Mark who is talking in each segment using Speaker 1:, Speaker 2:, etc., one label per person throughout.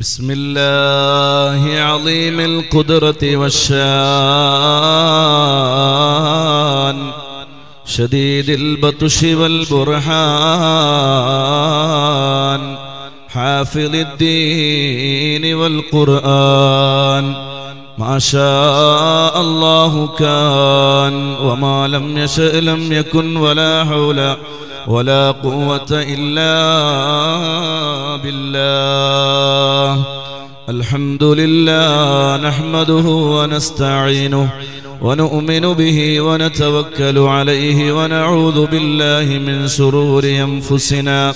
Speaker 1: بسم الله عظيم القدرة والشان شديد البطش والبرهان حافظ الدين والقرآن ما شاء الله كان وما لم يشأ لم يكن ولا حول ولا قوة إلا بالله. الحمد لله نحمده ونستعينه ونؤمن به ونتوكل عليه ونعوذ بالله من شرور أنفسنا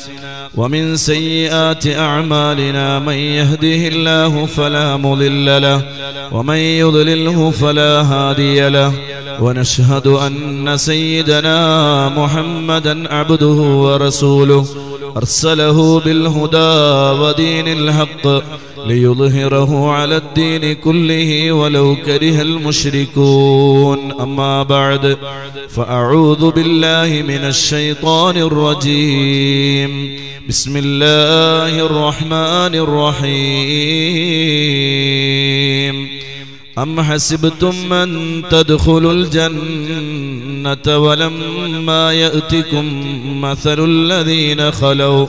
Speaker 1: ومن سيئات أعمالنا من يهده الله فلا مضل له ومن يضلله فلا هادي له ونشهد أن سيدنا محمدا عبده ورسوله أرسله بالهدى ودين الحق ليظهره على الدين كله ولو كره المشركون. أما بعد فأعوذ بالله من الشيطان الرجيم. بسم الله الرحمن الرحيم. أم حسبتم أن تدخلوا الجنة ولما يأتكم مثل الذين خلوا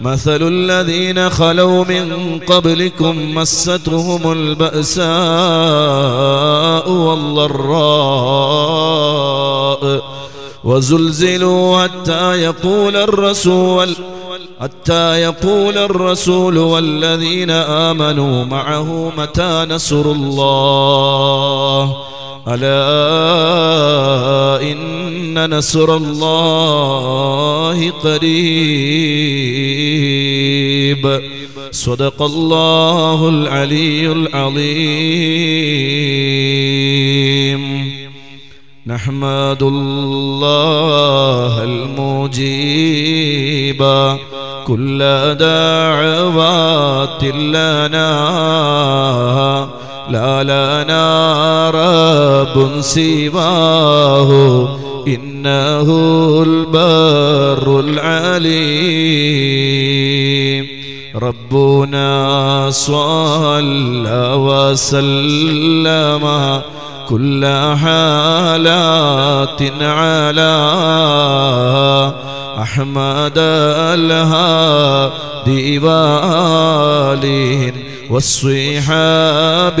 Speaker 1: مثل الذين خلوا من قبلكم مستهم البأساء والضراء وزلزلوا حتى يقول الرسول حتى يقول الرسول والذين آمنوا معه متى نصر الله ألا إن نصر الله قريب. صدق الله العلي العظيم. نحمد الله المجيب. كل دعوات لنا. لا لنا رب سواه إنه البر العليم. ربنا صلى وسلم كل حالات على أحمد الهادي والين والصحاب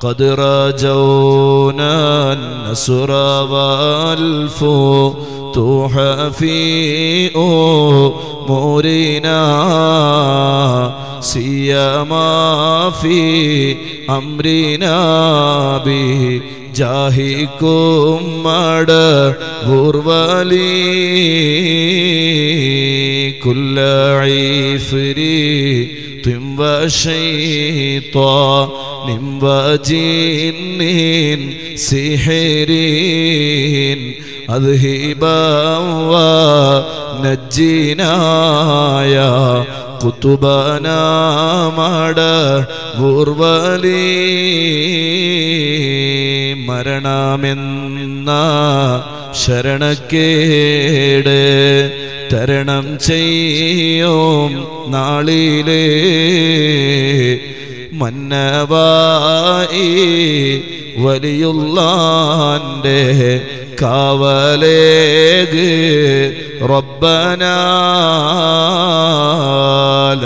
Speaker 1: قد رجونا النصر والفتوح في أمورنا سيما في أمرنا به جاهكم مد غربلي كل عفري طم وشيطان وجن سحرين أذهبا ونجينا يا കുത്തുബന മട ഊർവലി മരണമെന്ന ശരണക്കേട് തരണം ചെയ്യും നാളിലേ മന്നവായി വലിയുള്ളാന്റെ കാവലേഗ് റബ്ബനാല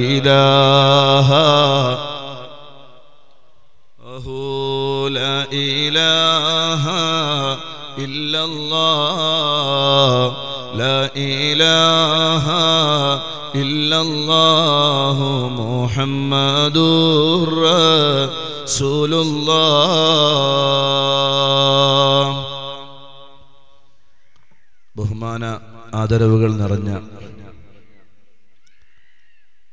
Speaker 1: ഇലാഹ. അഹൂല ഇലാഹ لا إله إلا الله محمد رسول الله ബഹുമാന ആദരവുകൾ നിറഞ്ഞ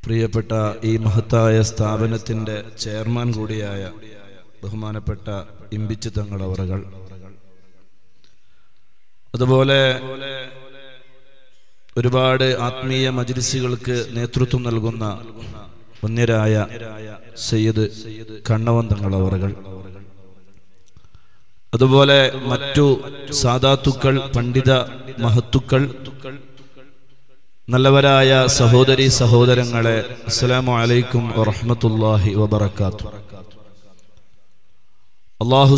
Speaker 1: പ്രിയപ്പെട്ട ഈ മഹത്തായ സ്ഥാപനത്തിന്റെ ചെയർമാൻ കൂടിയായ ബഹുമാനപ്പെട്ട ഇമ്പിച്ച് തങ്ങളവറുകൾ അതുപോലെ ഒരുപാട് ആത്മീയ മജ്ലിസുകൾക്ക് നേതൃത്വം നൽകുന്ന പുണ്യരായ സയ്യിദ് കണ്ണവൻ തങ്ങളവറുകൾ അതുപോലെ മറ്റു സാധാത്തുക്കൾ പണ്ഡിത മഹത്തുക്കൾ നല്ലവരായ സഹോദരി സഹോദരങ്ങളെ അസ്സലാമു അലൈക്കും വറഹമത്തല്ലാഹി വബർക്കാത്തു അള്ളാഹു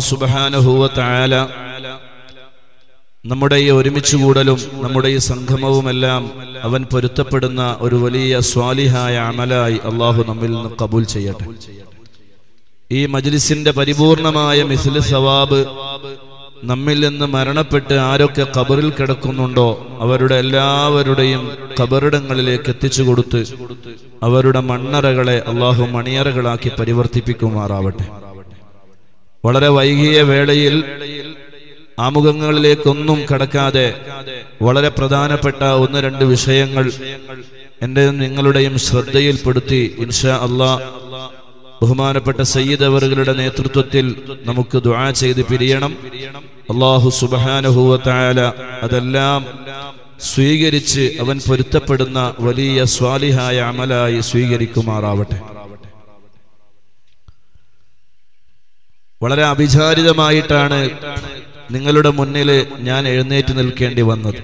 Speaker 1: തആല നമ്മുടെ ഈ ഒരുമിച്ച് കൂടലും നമ്മുടെ ഈ സംഗമവുമെല്ലാം അവൻ പൊരുത്തപ്പെടുന്ന ഒരു വലിയ സ്വാലിഹായ അമലായി അള്ളാഹു നമ്മിൽ നിന്ന് കബൂൽ ചെയ്യട്ടെ. ഈ മജ്ലിസിന്റെ പരിപൂർണമായ മിസ്ലി സവാബ് നമ്മിൽ നിന്ന് മരണപ്പെട്ട് ആരൊക്കെ കബറിൽ കിടക്കുന്നുണ്ടോ അവരുടെ എല്ലാവരുടെയും കബറിടങ്ങളിലേക്ക് എത്തിച്ചു കൊടുത്ത് അവരുടെ മണ്ണറകളെ അള്ളാഹു മണിയറകളാക്കി പരിവർത്തിപ്പിക്കുമാറാവട്ടെ. വളരെ വൈകിയ വേളയിൽ ആമുഖങ്ങളിലേക്കൊന്നും കടക്കാതെ വളരെ പ്രധാനപ്പെട്ട ഒന്ന് രണ്ട് വിഷയങ്ങൾ എന്റെ നിങ്ങളുടെയും ശ്രദ്ധയിൽപ്പെടുത്തി ഇൻഷാ അള്ളാ ബഹുമാനപ്പെട്ട സയ്യിദ് അവറുകളുടെ നേതൃത്വത്തിൽ നമുക്ക് ദുആ ചെയ്ത് പിരിയണം. അള്ളാഹു സുബഹാനുഹൂവത്തായ അതെല്ലാം സ്വീകരിച്ച് അവൻ പൊരുത്തപ്പെടുന്ന വലിയ സ്വാലിഹായ അമലായി സ്വീകരിക്കുമാറാവട്ടെ. വളരെ അവിചാരിതമായിട്ടാണ് നിങ്ങളുടെ മുന്നിൽ ഞാൻ എഴുന്നേറ്റ് നിൽക്കേണ്ടി വന്നത്.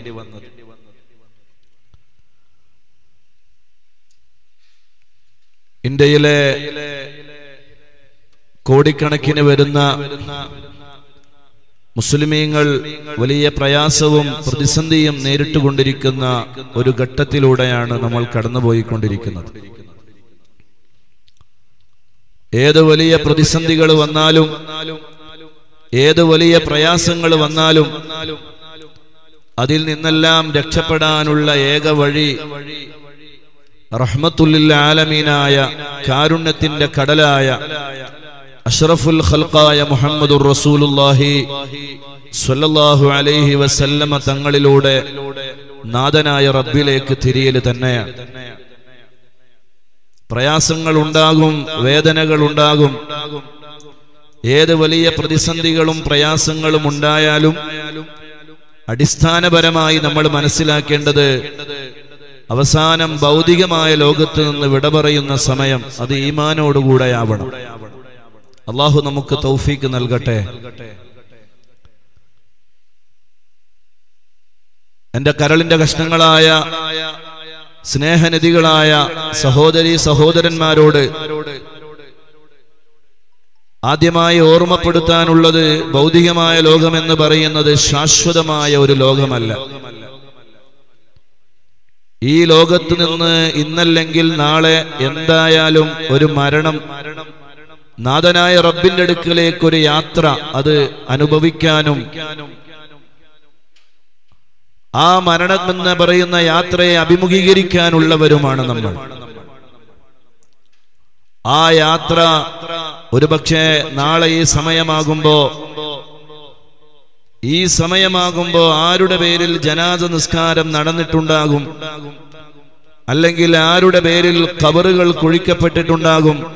Speaker 1: ഇന്ത്യയിലെ കോടിക്കണക്കിന് വരുന്ന മുസ്ലിമീങ്ങൾ വലിയ പ്രയാസവും പ്രതിസന്ധിയും നേരിട്ടുകൊണ്ടിരിക്കുന്ന ഒരു ഘട്ടത്തിലൂടെയാണ് നമ്മൾ കടന്നുപോയിക്കൊണ്ടിരിക്കുന്നത്. ഏത് വലിയ പ്രതിസന്ധികൾ വന്നാലും ഏത് വലിയ പ്രയാസങ്ങൾ വന്നാലും അതിൽ നിന്നെല്ലാം രക്ഷപ്പെടാനുള്ള ഏക വഴി റഹ്മത്തുല്ലിൽ ആലമീനായ കാരുണ്യത്തിന്റെ കടലായ അഷ്റഫുൽ ഖൽഖായ മുഹമ്മദുർ റസൂലുല്ലാഹി സ്വല്ലല്ലാഹു അലൈഹി വസല്ലമ തങ്ങളിലൂടെ നാഥനായ റബ്ബിലേക്ക് തിരിയൽ തന്നെയാണ്. പ്രയാസങ്ങൾ ഉണ്ടാകും വേദനകൾ ഉണ്ടാകും ഏത് വലിയ പ്രതിസന്ധികളും പ്രയാസങ്ങളും ഉണ്ടായാലും അടിസ്ഥാനപരമായി നമ്മൾ മനസ്സിലാക്കേണ്ടത് അവസാനം ഭൗതികമായ ലോകത്ത് നിന്ന് വിട പറയുന്ന സമയം അത് ഈമാനോടുകൂടെയാവണം. അള്ളാഹു നമുക്ക് തൗഫീക്ക് നൽകട്ടെ. എന്റെ കരളിന്റെ കഷ്ണങ്ങളായ സ്നേഹനിധികളായ സഹോദരി സഹോദരന്മാരോട് ആദ്യമായി ഓർമ്മപ്പെടുത്താനുള്ളത് ഭൗതികമായ ലോകമെന്ന് പറയുന്നത് ശാശ്വതമായ ഒരു ലോകമല്ല. ഈ ലോകത്ത് നിന്ന് ഇന്നല്ലെങ്കിൽ നാളെ എന്തായാലും ഒരു മരണം. നാഥനായ റബ്ബിന്റെ അടുക്കലേക്ക് ഒരു യാത്ര അത് അനുഭവിക്കാനും ആ മരണം എന്ന് പറയുന്ന യാത്രയെ അഭിമുഖീകരിക്കാനുള്ളവരുമാണ് നമ്മൾ. ആ യാത്ര ഒരുപക്ഷെ നാളെ ഈ സമയമാകുമ്പോ ഈ സമയമാകുമ്പോ ആരുടെ പേരിൽ ജനാദ നിസ്കാരം നടന്നിട്ടുണ്ടാകും? അല്ലെങ്കിൽ ആരുടെ പേരിൽ കബറുകൾ കുഴിക്കപ്പെട്ടിട്ടുണ്ടാകും?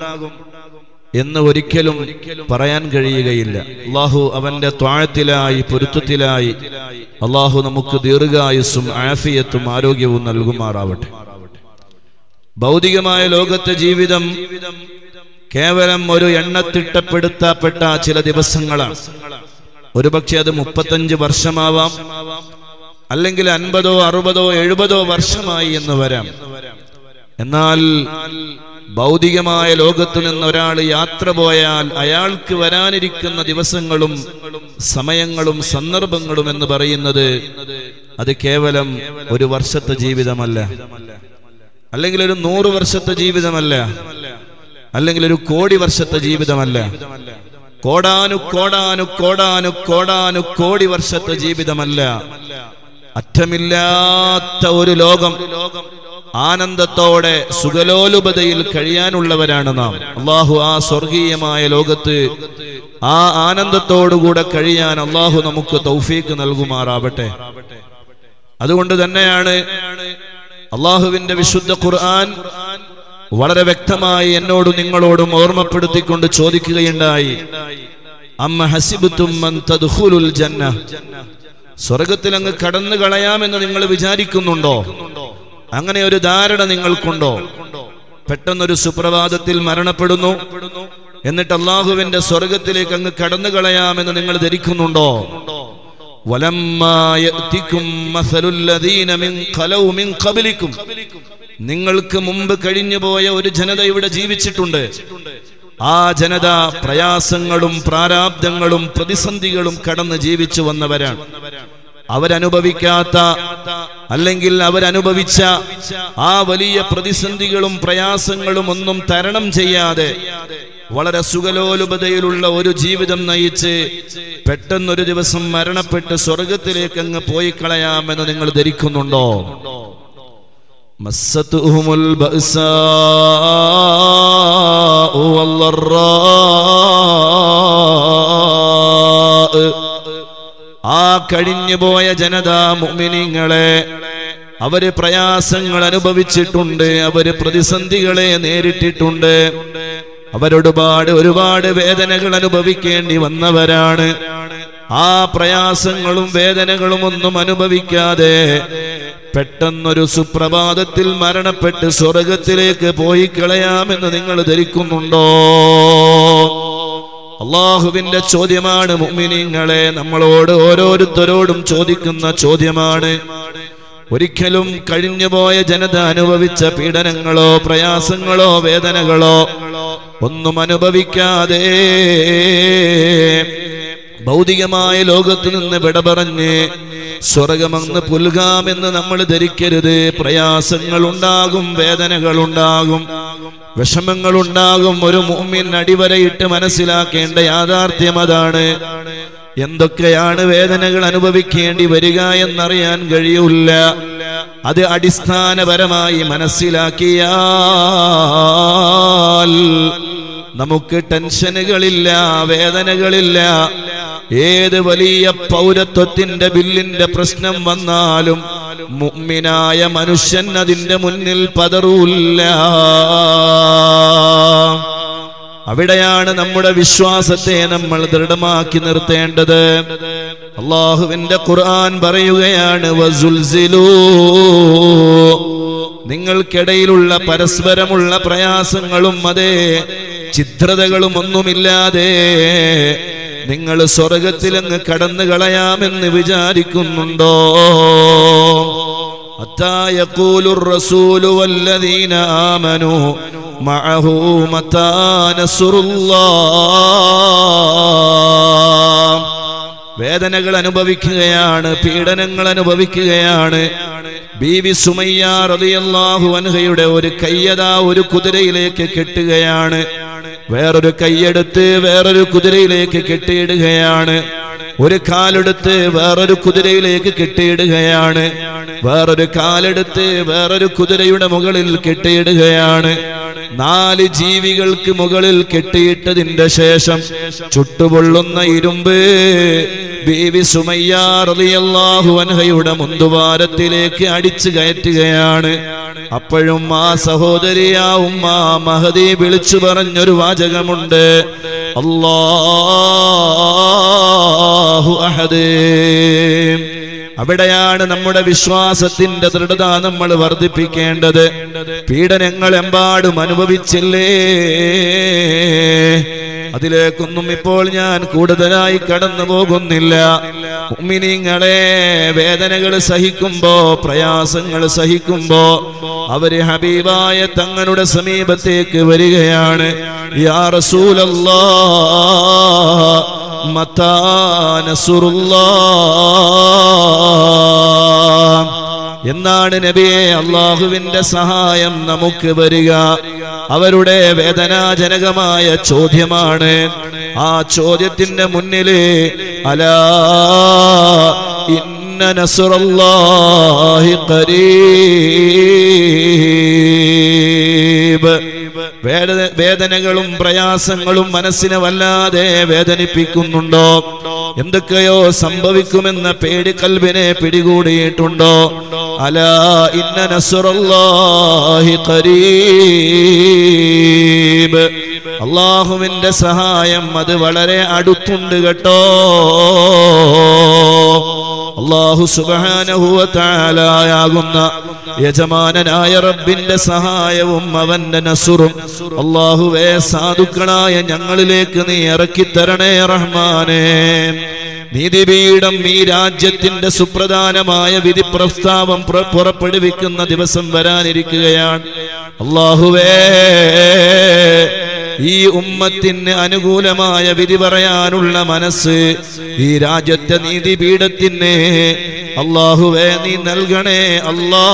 Speaker 1: എന്ന് ഒരിക്കലും പറയാൻ കഴിയുകയില്ല. അള്ളാഹു അവന്റെ ത്വാഴത്തിലായി പൊരുത്തത്തിലായി അള്ളാഹു നമുക്ക് ദീർഘായുസ്സും ആഫിയത്തും ആരോഗ്യവും നൽകുമാറാവട്ടെ. ഭൗതികമായ ലോകത്തെ ജീവിതം കേവലം ഒരു എണ്ണത്തിട്ടപ്പെടുത്തപ്പെട്ട ചില ദിവസങ്ങളാണ്. ഒരുപക്ഷെ അത് മുപ്പത്തഞ്ച് വർഷമാവാം അല്ലെങ്കിൽ അൻപതോ അറുപതോ എഴുപതോ വർഷമായി എന്ന് വരാം. എന്നാൽ ഭൗതികമായ ലോകത്തു നിന്ന് ഒരാൾ യാത്ര പോയാൽ അയാൾക്ക് വരാനിരിക്കുന്ന ദിവസങ്ങളും സമയങ്ങളും സന്ദർഭങ്ങളും എന്ന് പറയുന്നത് അത് കേവലം ഒരു വർഷത്തെ ജീവിതമല്ല. അല്ലെങ്കിൽ ഒരു നൂറ് വർഷത്തെ ജീവിതമല്ല. അല്ലെങ്കിൽ ഒരു കോടി വർഷത്തെ ജീവിതമല്ല. കോടാനു കോടാനു കോടാനു കോടാനു കോടി വർഷത്തെ ജീവിതമല്ല. അറ്റമില്ലാത്ത ഒരു ലോകം ആനന്ദത്തോടെ സുഖലോലുപതയിൽ കഴിയാനുള്ളവരാണ് നാം. അള്ളാഹു ആ സ്വർഗീയമായ ലോകത്ത് ആ ആനന്ദത്തോടുകൂടെ കഴിയാൻ അള്ളാഹു നമുക്ക് തൗഫീക്ക് നൽകുമാറാവട്ടെ. അതുകൊണ്ട് തന്നെയാണ് അള്ളാഹുവിന്റെ വിശുദ്ധ ഖുർആൻ വളരെ വ്യക്തമായി എന്നോടും നിങ്ങളോടും ഓർമ്മപ്പെടുത്തിക്കൊണ്ട് ചോദിക്കുകയുണ്ടായി. അമ്മ ഹസിബുത്തും ജന്ന. സ്വർഗത്തിൽ അങ്ങ് കടന്നു കളയാമെന്ന് നിങ്ങൾ വിചാരിക്കുന്നുണ്ടോ? അങ്ങനെ ഒരു ധാരണ നിങ്ങൾക്കുണ്ടോ? പെട്ടെന്നൊരു സുപ്രഭാതത്തിൽ മരണപ്പെടുന്നു. എന്നിട്ട് അള്ളാഹുവിന്റെ സ്വർഗത്തിലേക്ക് അങ്ങ് കടന്നു കളയാമെന്ന് നിങ്ങൾ ധരിക്കുന്നുണ്ടോ? വലമ്മാ നിങ്ങൾക്ക് മുമ്പ് കഴിഞ്ഞുപോയ ഒരു ജനത ഇവിടെ ജീവിച്ചിട്ടുണ്ട്. ആ ജനത പ്രയാസങ്ങളും പ്രാരാബ്ദങ്ങളും പ്രതിസന്ധികളും കടന്ന് ജീവിച്ചു വന്നവരാണ്. അവരനുഭവിക്കാത്ത അല്ലെങ്കിൽ അവരനുഭവിച്ച ആ വലിയ പ്രതിസന്ധികളും പ്രയാസങ്ങളും ഒന്നും തരണം ചെയ്യാതെ വളരെ സുഖലോലുപതയിലുള്ള ഒരു ജീവിതം നയിച്ച് പെട്ടെന്നൊരു ദിവസം മരണപ്പെട്ട് സ്വർഗത്തിലേക്ക് അങ്ങ് പോയി കളയാമെന്ന് നിങ്ങൾ ധരിക്കുന്നുണ്ടോ? مستهم البأساء والضراء ആ കഴിഞ്ഞുപോയ ജനത മുഅ്മിനീങ്ങളെ അവര് പ്രയാസങ്ങൾ അനുഭവിച്ചിട്ടുണ്ട് അവര് പ്രതിസന്ധികളെ നേരിട്ടിട്ടുണ്ട് അവരൊരുപാട് ഒരുപാട് വേദനകൾ അനുഭവിക്കേണ്ടി വന്നവരാണ് ആ പ്രയാസങ്ങളും വേദനകളും ഒന്നും അനുഭവിക്കാതെ പെട്ടെന്നൊരു സുപ്രഭാതത്തിൽ മരണപ്പെട്ട് സ്വർഗത്തിലേക്ക് പോയി കളയാമെന്ന് നിങ്ങൾ ധരിക്കുന്നുണ്ടോ? അള്ളാഹുവിന്റെ ചോദ്യമാണ് മുഅ്മിനീങ്ങളെ നമ്മളോട് ഓരോരുത്തരോടും ചോദിക്കുന്ന ചോദ്യമാണ്. ഒരിക്കലും കഴിഞ്ഞുപോയ ജനത അനുഭവിച്ച പീഡനങ്ങളോ പ്രയാസങ്ങളോ വേദനകളോ ഒന്നും അനുഭവിക്കാതെ ഭൗതികമായ ലോകത്ത് നിന്ന് വിട പറഞ്ഞ് സ്വർഗമങ്ങ് പുൽകാമെന്ന് നമ്മൾ ധരിക്കരുത്. പ്രയാസങ്ങൾ ഉണ്ടാകും വേദനകൾ ഉണ്ടാകും വിഷമങ്ങൾ ഉണ്ടാകും ഒരു മൂമ്മിൻ അടിവരയിട്ട് മനസ്സിലാക്കേണ്ട യാഥാർത്ഥ്യം അതാണ്. എന്തൊക്കെയാണ് വേദനകൾ അനുഭവിക്കേണ്ടി വരിക എന്നറിയാൻ കഴിയൂല അത് അടിസ്ഥാനപരമായി മനസ്സിലാക്കിയാൽ നമുക്ക് ടെൻഷനുകളില്ല വേദനകളില്ല. ഏത് വലിയ പൗരത്വത്തിന്റെ ബില്ലിന്റെ പ്രശ്നം വന്നാലും മുഅ്മിനായ മനുഷ്യൻ അതിന്റെ മുന്നിൽ പതറൂല്ല. അവിടെയാണ് നമ്മുടെ വിശ്വാസത്തെ നമ്മൾ ദൃഢമാക്കി നിർത്തേണ്ടത്. അള്ളാഹുവിന്റെ ഖുർആൻ പറയുകയാണ് നിങ്ങൾക്കിടയിലുള്ള പരസ്പരമുള്ള പ്രയാസങ്ങളും അതേ ചിത്രതകളും ഒന്നുമില്ലാതെ നിങ്ങൾ സ്വർഗത്തിലങ്ങ് കടന്നു കളയാമെന്ന് വിചാരിക്കുന്നുണ്ടോ حتى يقول الرسول والذين آمنوا معه متى نصر الله വേദനകൾ അനുഭവിക്കുകയാണ് പീഡനങ്ങൾ അനുഭവിക്കുകയാണ് ബീവി സുമയ്യ റളിയല്ലാഹു അൻഹയുടെ ഒരു കയ്യതാ ഒരു കുതിരയിലേക്ക് കെട്ടുകയാണ് വേറൊരു കൈയെടുത്ത് വേറൊരു കുതിരയിലേക്ക് കെട്ടിയിടുകയാണ്. ഒരു കാലെടുത്ത് വേറൊരു കുതിരയിലേക്ക് കെട്ടിയിടുകയാണ്. വേറൊരു കാലെടുത്ത് വേറൊരു കുതിരയുടെ മുകളിൽ കെട്ടിയിടുകയാണ്. നാല് ജീവികൾക്ക് മുകളിൽ കെട്ടിയിട്ടതിന്റെ ശേഷം ചുട്ടുപൊള്ളുന്ന ഇരുമ്പ് ബീവി സുമയ്യാറിയാഹു അൻഹയുടെ മുന്തുവാരത്തിലേക്ക് അടിച്ചു കയറ്റുകയാണ്. അപ്പോഴും ആ സഹോദരിയാ ഉമ്മ മഹദി വിളിച്ചു പറഞ്ഞൊരു വാചകമുണ്ട്. അല്ലാഹു അവിടെയാണ് നമ്മുടെ വിശ്വാസത്തിന്റെ ദൃഢത നമ്മൾ വർദ്ധിപ്പിക്കേണ്ടത്. പീഡനങ്ങൾ എമ്പാടും അനുഭവിച്ചില്ലേ? അതിലേക്കൊന്നും ഇപ്പോൾ ഞാൻ കൂടുതലായി കടന്നു പോകുന്നില്ല. ഉമ്മിനിങ്ങളെ വേദനകൾ സഹിക്കുമ്പോ പ്രയാസങ്ങൾ സഹിക്കുമ്പോ അവർ ഹബീബായ തങ്ങളുടെ സമീപത്തേക്ക് വരികയാണ്. യാ റസൂലല്ലാ മത്താ നസുറുല്ലാ എന്നാണ് നബിയെ അള്ളാഹുവിന്റെ സഹായം നമുക്ക് വരിക. അവരുടെ വേദനാജനകമായ ചോദ്യമാണ്. ആ ചോദ്യത്തിന്റെ മുന്നിൽ അലാ ഇന്ന വേദ- വേദനകളും പ്രയാസങ്ങളും മനസ്സിനെ വല്ലാതെ വേദനിപ്പിക്കുന്നുണ്ടോ? എന്തൊക്കെയോ സംഭവിക്കുമെന്ന പേടി കൽവിനെ പിടികൂടിയിട്ടുണ്ടോ? അല ഇന്ന നസ്റുല്ലാഹി ഖരീബ്. അള്ളാഹുവിന്റെ സഹായം അത് വളരെ അടുത്തുണ്ട് കേട്ടോ. അള്ളാഹു സുബാനഹുവത്താലായാകുന്ന യജമാനനായ റബ്ബിന്റെ സഹായവും അവന്റെ നസുറും. അള്ളാഹുവേ സാധുക്കളായ ഞങ്ങളിലേക്ക് നീ ഇറക്കിത്തരണേ റഹ്മാനേ. നീതിപീഠം ഈ രാജ്യത്തിന്റെ സുപ്രധാനമായ വിധി പ്രസ്താവം പുറപ്പെടുവിക്കുന്ന ദിവസം വരാനിരിക്കുകയാണ്. അള്ളാഹുവേ ഈ ഉമ്മത്തിന് അനുകൂലമായ വിധി പറയാനുള്ള മനസ്സ് ഈ രാജ്യത്തെ നീതിപീഠത്തിന്. അള്ളാഹുവേ നീ നൽകണേ അല്ലാ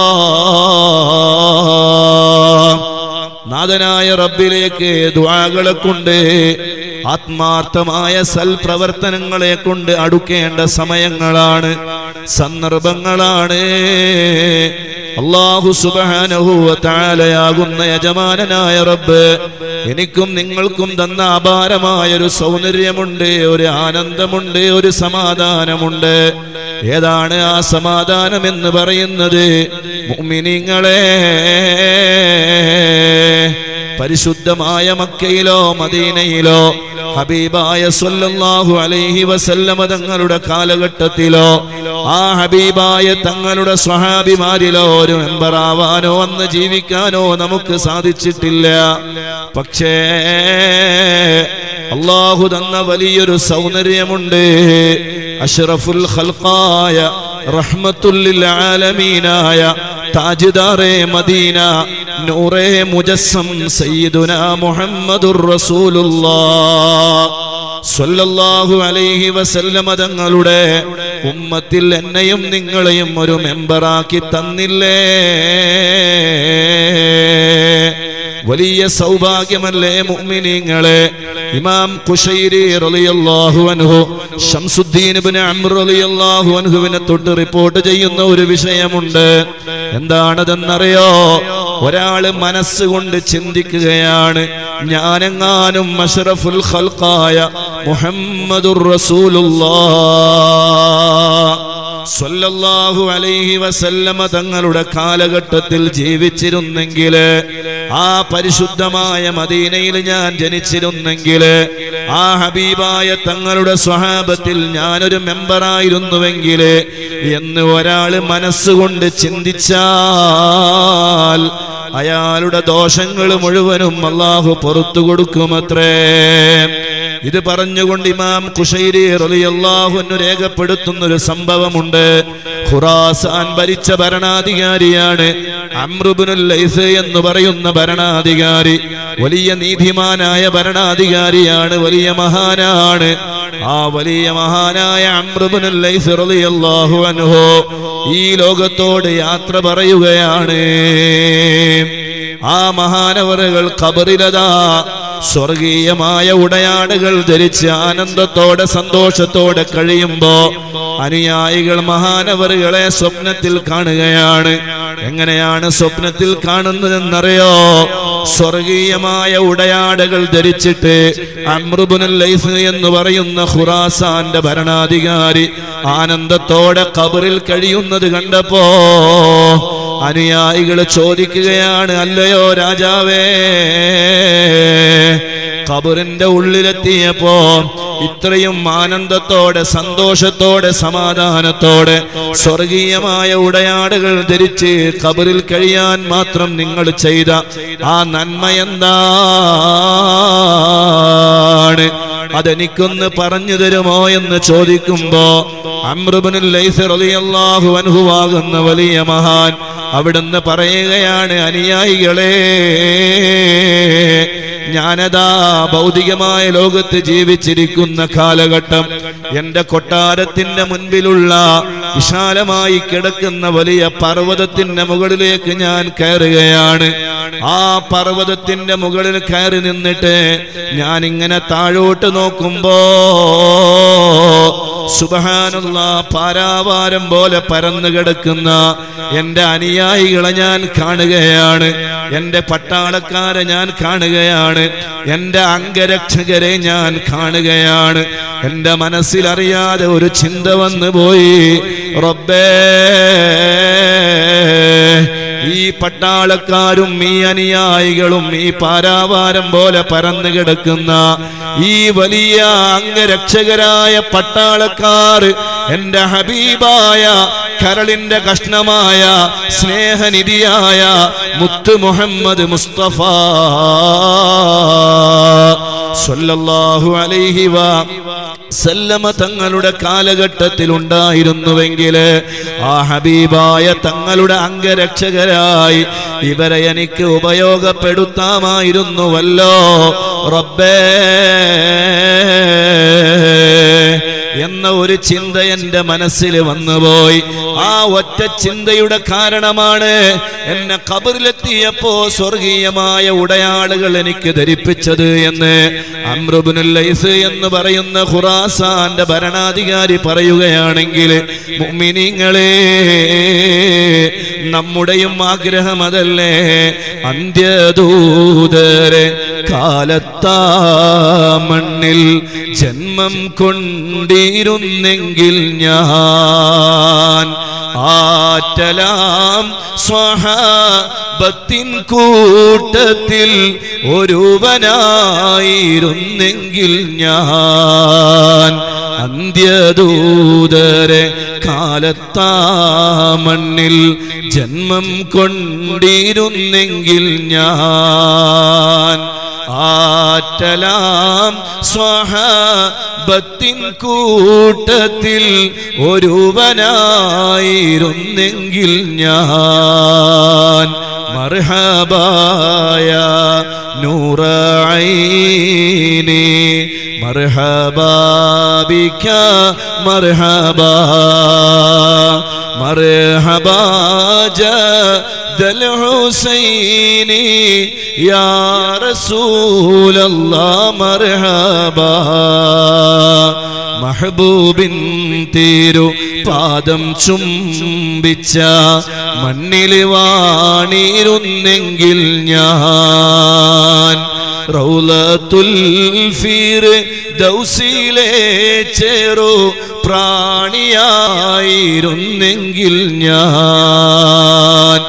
Speaker 1: നാഥനായ റബ്ബിലേക്ക് ദ്വാകളെ കൊണ്ട് ആത്മാർത്ഥമായ സൽപ്രവർത്തനങ്ങളെ കൊണ്ട് അടുക്കേണ്ട സമയങ്ങളാണ് സന്ദർഭങ്ങളാണ്. അള്ളാഹു സുബാനഹുവത്താലയാകുന്ന യജമാനനായ റബ്ബ് എനിക്കും നിങ്ങൾക്കും തന്ന അപാരമായൊരു സൗന്ദര്യമുണ്ട് ഒരു ആനന്ദമുണ്ട് ഒരു സമാധാനമുണ്ട്. ഏതാണ് ആ സമാധാനം എന്ന് പറയുന്നത്? മുഅ്മിനീങ്ങളെ പരിശുദ്ധമായ മക്കയിലോ മദീനയിലോ ഹബീബായ സല്ലല്ലാഹു അലൈഹി വസല്ലമ തങ്ങളുടെ കാലഘട്ടത്തിലോ ആ ഹബീബായ തങ്ങളുടെ സ്വഹാബിമാരിലോ ഒരു മെമ്പറാവാനോ അന്ന് ജീവിക്കാനോ നമുക്ക് സാധിച്ചിട്ടില്ല. പക്ഷേ അള്ളാഹു തന്ന വലിയൊരു സൗന്ദര്യമുണ്ട്. അഷ്റഫുൽ ഖൽഖായ റഹ്മത്തുല്ലിൽ ആലമീനായ മദീന നൂറേ മുജസ്സം അലൈഹി വസല്ലമ തങ്ങളുടെ ഉമ്മത്തിൽ എന്നെയും നിങ്ങളെയും ഒരു മെമ്പറാക്കി തന്നില്ലേ? വലിയ സൗഭാഗ്യമല്ലേ മുഅ്മിനീങ്ങളെ? ഇമാം ഖുശൈരി റളിയല്ലാഹു അൻഹു ഷംസുദ്ദീൻ ഇബ്നു അംർ റളിയല്ലാഹു അൻഹുവിനെ തൊട്ട് റിപ്പോർട്ട് ചെയ്യുന്ന ഒരു വിഷയമുണ്ട്. എന്താണതെന്നറിയോ? ഒരാൾ മനസ്സുകൊണ്ട് ചിന്തിക്കുകയാണ്. ഞാനെങ്ങാനും അഷ്റഫുൽ ഖൽഖായ മുഹമ്മദുർ റസൂലുള്ളാഹ് സ്വല്ലല്ലാഹു അലൈഹി വസല്ലമ തങ്ങളുടെ കാലഘട്ടത്തിൽ ജീവിച്ചിരുന്നെങ്കിൽ ആ പരിശുദ്ധമായ മദീനയിൽ ഞാൻ ജനിച്ചിരുന്നെങ്കിൽ ആ ഹബീബായ തങ്ങളുടെ സ്വഹാബത്തിൽ ഞാനൊരു മെമ്പറായിരുന്നുവെങ്കിൽ എന്ന് ഒരാൾ മനസ്സുകൊണ്ട് ചിന്തിച്ചാൽ അയാളുടെ ദോഷങ്ങൾ മുഴുവനും അള്ളാഹു പുറത്തു കൊടുക്കുമത്രേ. ഇത് പറഞ്ഞുകൊണ്ട് ഇമാം കുശൈരി അൻഹു രേഖപ്പെടുത്തുന്ന ഒരു സംഭവമുണ്ട്. ഖുറാസാൻ ഭരിച്ച ഭരണാധികാരിയാണ് അമ്രുബിനുൽ ലൈസ എന്ന് പറയുന്ന ഭരണാധികാരി. വലിയ നീതിമാനായ ഭരണാധികാരിയാണ് വലിയ മഹാനാണ്. ആ വലിയ മഹാനായ അമ്രുബിനുൽ ലൈസ റളിയല്ലാഹു അൻഹു ഈ ലോകത്തോട് യാത്ര പറയുകയാണ്. ആ മഹാനവറുകൾ കബറിലതാ സ്വർഗീയമായ ഉടയാടുകൾ ധരിച്ച് ആനന്ദത്തോടെ സന്തോഷത്തോടെ കഴിയുമ്പോ അനുയായികൾ മഹാനവറുകളെ സ്വപ്നത്തിൽ കാണുകയാണ്. എങ്ങനെയാണ് സ്വപ്നത്തിൽ കാണുന്നതെന്നറിയോ? സ്വർഗീയമായ ഉടയാടകൾ ധരിച്ചിട്ട് അമ്രുബുനുൽ ലൈഫ് എന്ന് പറയുന്ന ഖുറാസാന്റെ ഭരണാധികാരി ആനന്ദത്തോടെ കബറിൽ കഴിയുന്നത് കണ്ടപ്പോ അനുയായികൾ ചോദിക്കുകയാണ് അല്ലയോ രാജാവേ ഖബറിന്റെ ഉള്ളിലെത്തിയപ്പോ ഇത്രയും ആനന്ദത്തോടെ സന്തോഷത്തോടെ സമാധാനത്തോടെ സ്വർഗീയമായ ഉടയാടുകൾ ധരിച്ച് കബറിൽ കഴിയാൻ മാത്രം നിങ്ങൾ ചെയ്ത ആ നന്മ എന്താണ്? അതെനിക്കൊന്ന് പറഞ്ഞു തരുമോ എന്ന് ചോദിക്കുമ്പോ അമ്രുബിനുൽ ലൈസ് റളിയല്ലാഹു അൻഹുവാകുന്ന വലിയ മഹാൻ അവിടുന്ന് പറയുകയാണ് അനുയായികളെ ഞാനതാ ഭൗതികമായ ലോകത്ത് ജീവിച്ചിരിക്കുന്ന കാലഘട്ടം. എന്റെ കൊട്ടാരത്തിന്റെ മുൻപിലുള്ള വിശാലമായി കിടക്കുന്ന വലിയ പർവതത്തിന്റെ മുകളിലേക്ക് ഞാൻ കയറുകയാണ്. ആ പർവതത്തിന്റെ മുകളിൽ കയറി നിന്നിട്ട് ഞാൻ ഇങ്ങനെ താഴോട്ട് നോക്കുമ്പോ സുബഹാനുള്ള പാരാവാരം പോലെ പരന്നു കിടക്കുന്ന എന്റെ അനുയായികളെ ഞാൻ കാണുകയാണ്. എന്റെ പട്ടാളക്കാരെ ഞാൻ കാണുകയാണ്. എന്റെ അംഗരക്ഷകരെ ഞാൻ കാണുകയാണ്. എന്റെ മനസ്സിലറിയാതെ ഒരു ചിന്ത വന്നു പോയി റബ്ബേ ഈ പട്ടാളക്കാരും ഈ അനുയായികളും ഈ പാരാവാരം പോലെ പരന്നു കിടക്കുന്ന ഈ വലിയ അംഗരക്ഷകരായ പട്ടാളക്കാർ എന്റെ ഹബീബായ കരളിന്റെ കഷ്ണമായ സ്നേഹനിധിയായ മുത്ത് മുഹമ്മദ് മുസ്തഫ. അലൈഹി സല്ലമ തങ്ങളുടെ കാലഘട്ടത്തിൽ ഉണ്ടായിരുന്നുവെങ്കിൽ ആ ഹബീബായ തങ്ങളുടെ അംഗരക്ഷകരായി ഇവരെ എനിക്ക് ഉപയോഗപ്പെടുത്താമായിരുന്നുവല്ലോ. റബ്ബേ. എന്ന ഒരു ചിന്ത എന്റെ മനസ്സിൽ വന്നുപോയി. ആ ഒറ്റ ചിന്തയുടെ കാരണമാണ് എന്നെ കബറിലെത്തിയപ്പോ സ്വർഗീയമായ ഉടയാളുകൾ എനിക്ക് ധരിപ്പിച്ചത് എന്ന് അമ്രുബുനുല്ലൈസ് എന്ന് പറയുന്ന ഖുറാസാന്റെ ഭരണാധികാരി പറയുകയാണെങ്കിൽ മുഅ്മിനീങ്ങളെ നമ്മുടെയും ആഗ്രഹം അതല്ലേ? അന്ത്യദൂതരെ കാലത്താ മണ്ണിൽ ജന്മം കൊണ്ടിരുന്നെങ്കിൽ ഞാൻ ആറ്റലാം സ്വഹാബത്തിൻ കൂട്ടത്തിൽ ഒരുവനായിരുന്നെങ്കിൽ ഞാൻ അന്ത്യദൂതരെ കാലത്താ മണ്ണിൽ ജന്മം കൊണ്ടിരുന്നെങ്കിൽ ഞാൻ ആറ്റലാം സ്വഹാബത്തിൻ കൂട്ടത്തിൽ ഒരുവനായിരുന്നെങ്കിൽ ഞാൻ മർഹബായ നൂറൈനി മർഹബാബിക്ക മർഹബാ മർഹബാ الحسين يا رسول الله مرحبا മഹബൂബിൻ തീരു പാദം ചുംബിച്ച മണ്ണിൽ വാണിരുന്നെങ്കിൽ ഞാൻ റൗലത്തുൽ ഫീർ ദൗസിലെ ചേറു പ്രാണിയായിരുന്നെങ്കിൽ ഞാൻ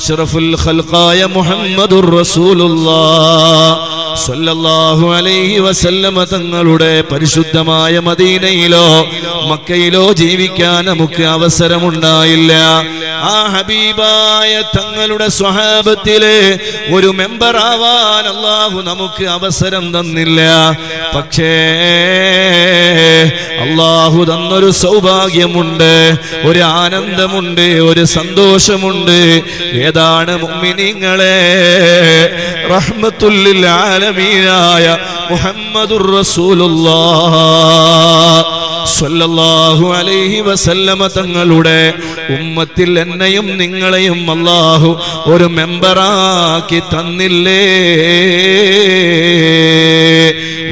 Speaker 1: അഷ്റഫുൽ ഖൽഖായ മുഹമ്മദുർ റസൂലുള്ളാഹ് സ്വല്ലല്ലാഹു അലൈഹി വസല്ലമ തങ്ങളുടെ പരിശുദ്ധമായ മദീനയിലോ മക്കയിലോ ജീവിക്കാൻ നമുക്ക് അവസരമുണ്ടായില്ല. ആ ഹബീബായ തങ്ങളുടെ സ്വഹാബത്തിലെ ഒരു മെമ്പർ ആവാൻ അള്ളാഹു നമുക്ക് അവസരം തന്നില്ല. പക്ഷേ അള്ളാഹു തന്നൊരു സൗഭാഗ്യമുണ്ട് ഒരു ആനന്ദമുണ്ട് ഒരു സന്തോഷമുണ്ട്. ഏതാണ് മുഅ്മിനീങ്ങളെ? റഹ്മത്തുല്ലിൽ ആലമീനായ മുഹമ്മദുർ സ്വല്ലല്ലാഹു അലൈഹി വസല്ലമ തങ്ങളുടെ ഉമ്മത്തിൽ എന്നെയും നിങ്ങളെയും അല്ലാഹു ഒരു മെമ്പറാക്കി തന്നില്ലേ?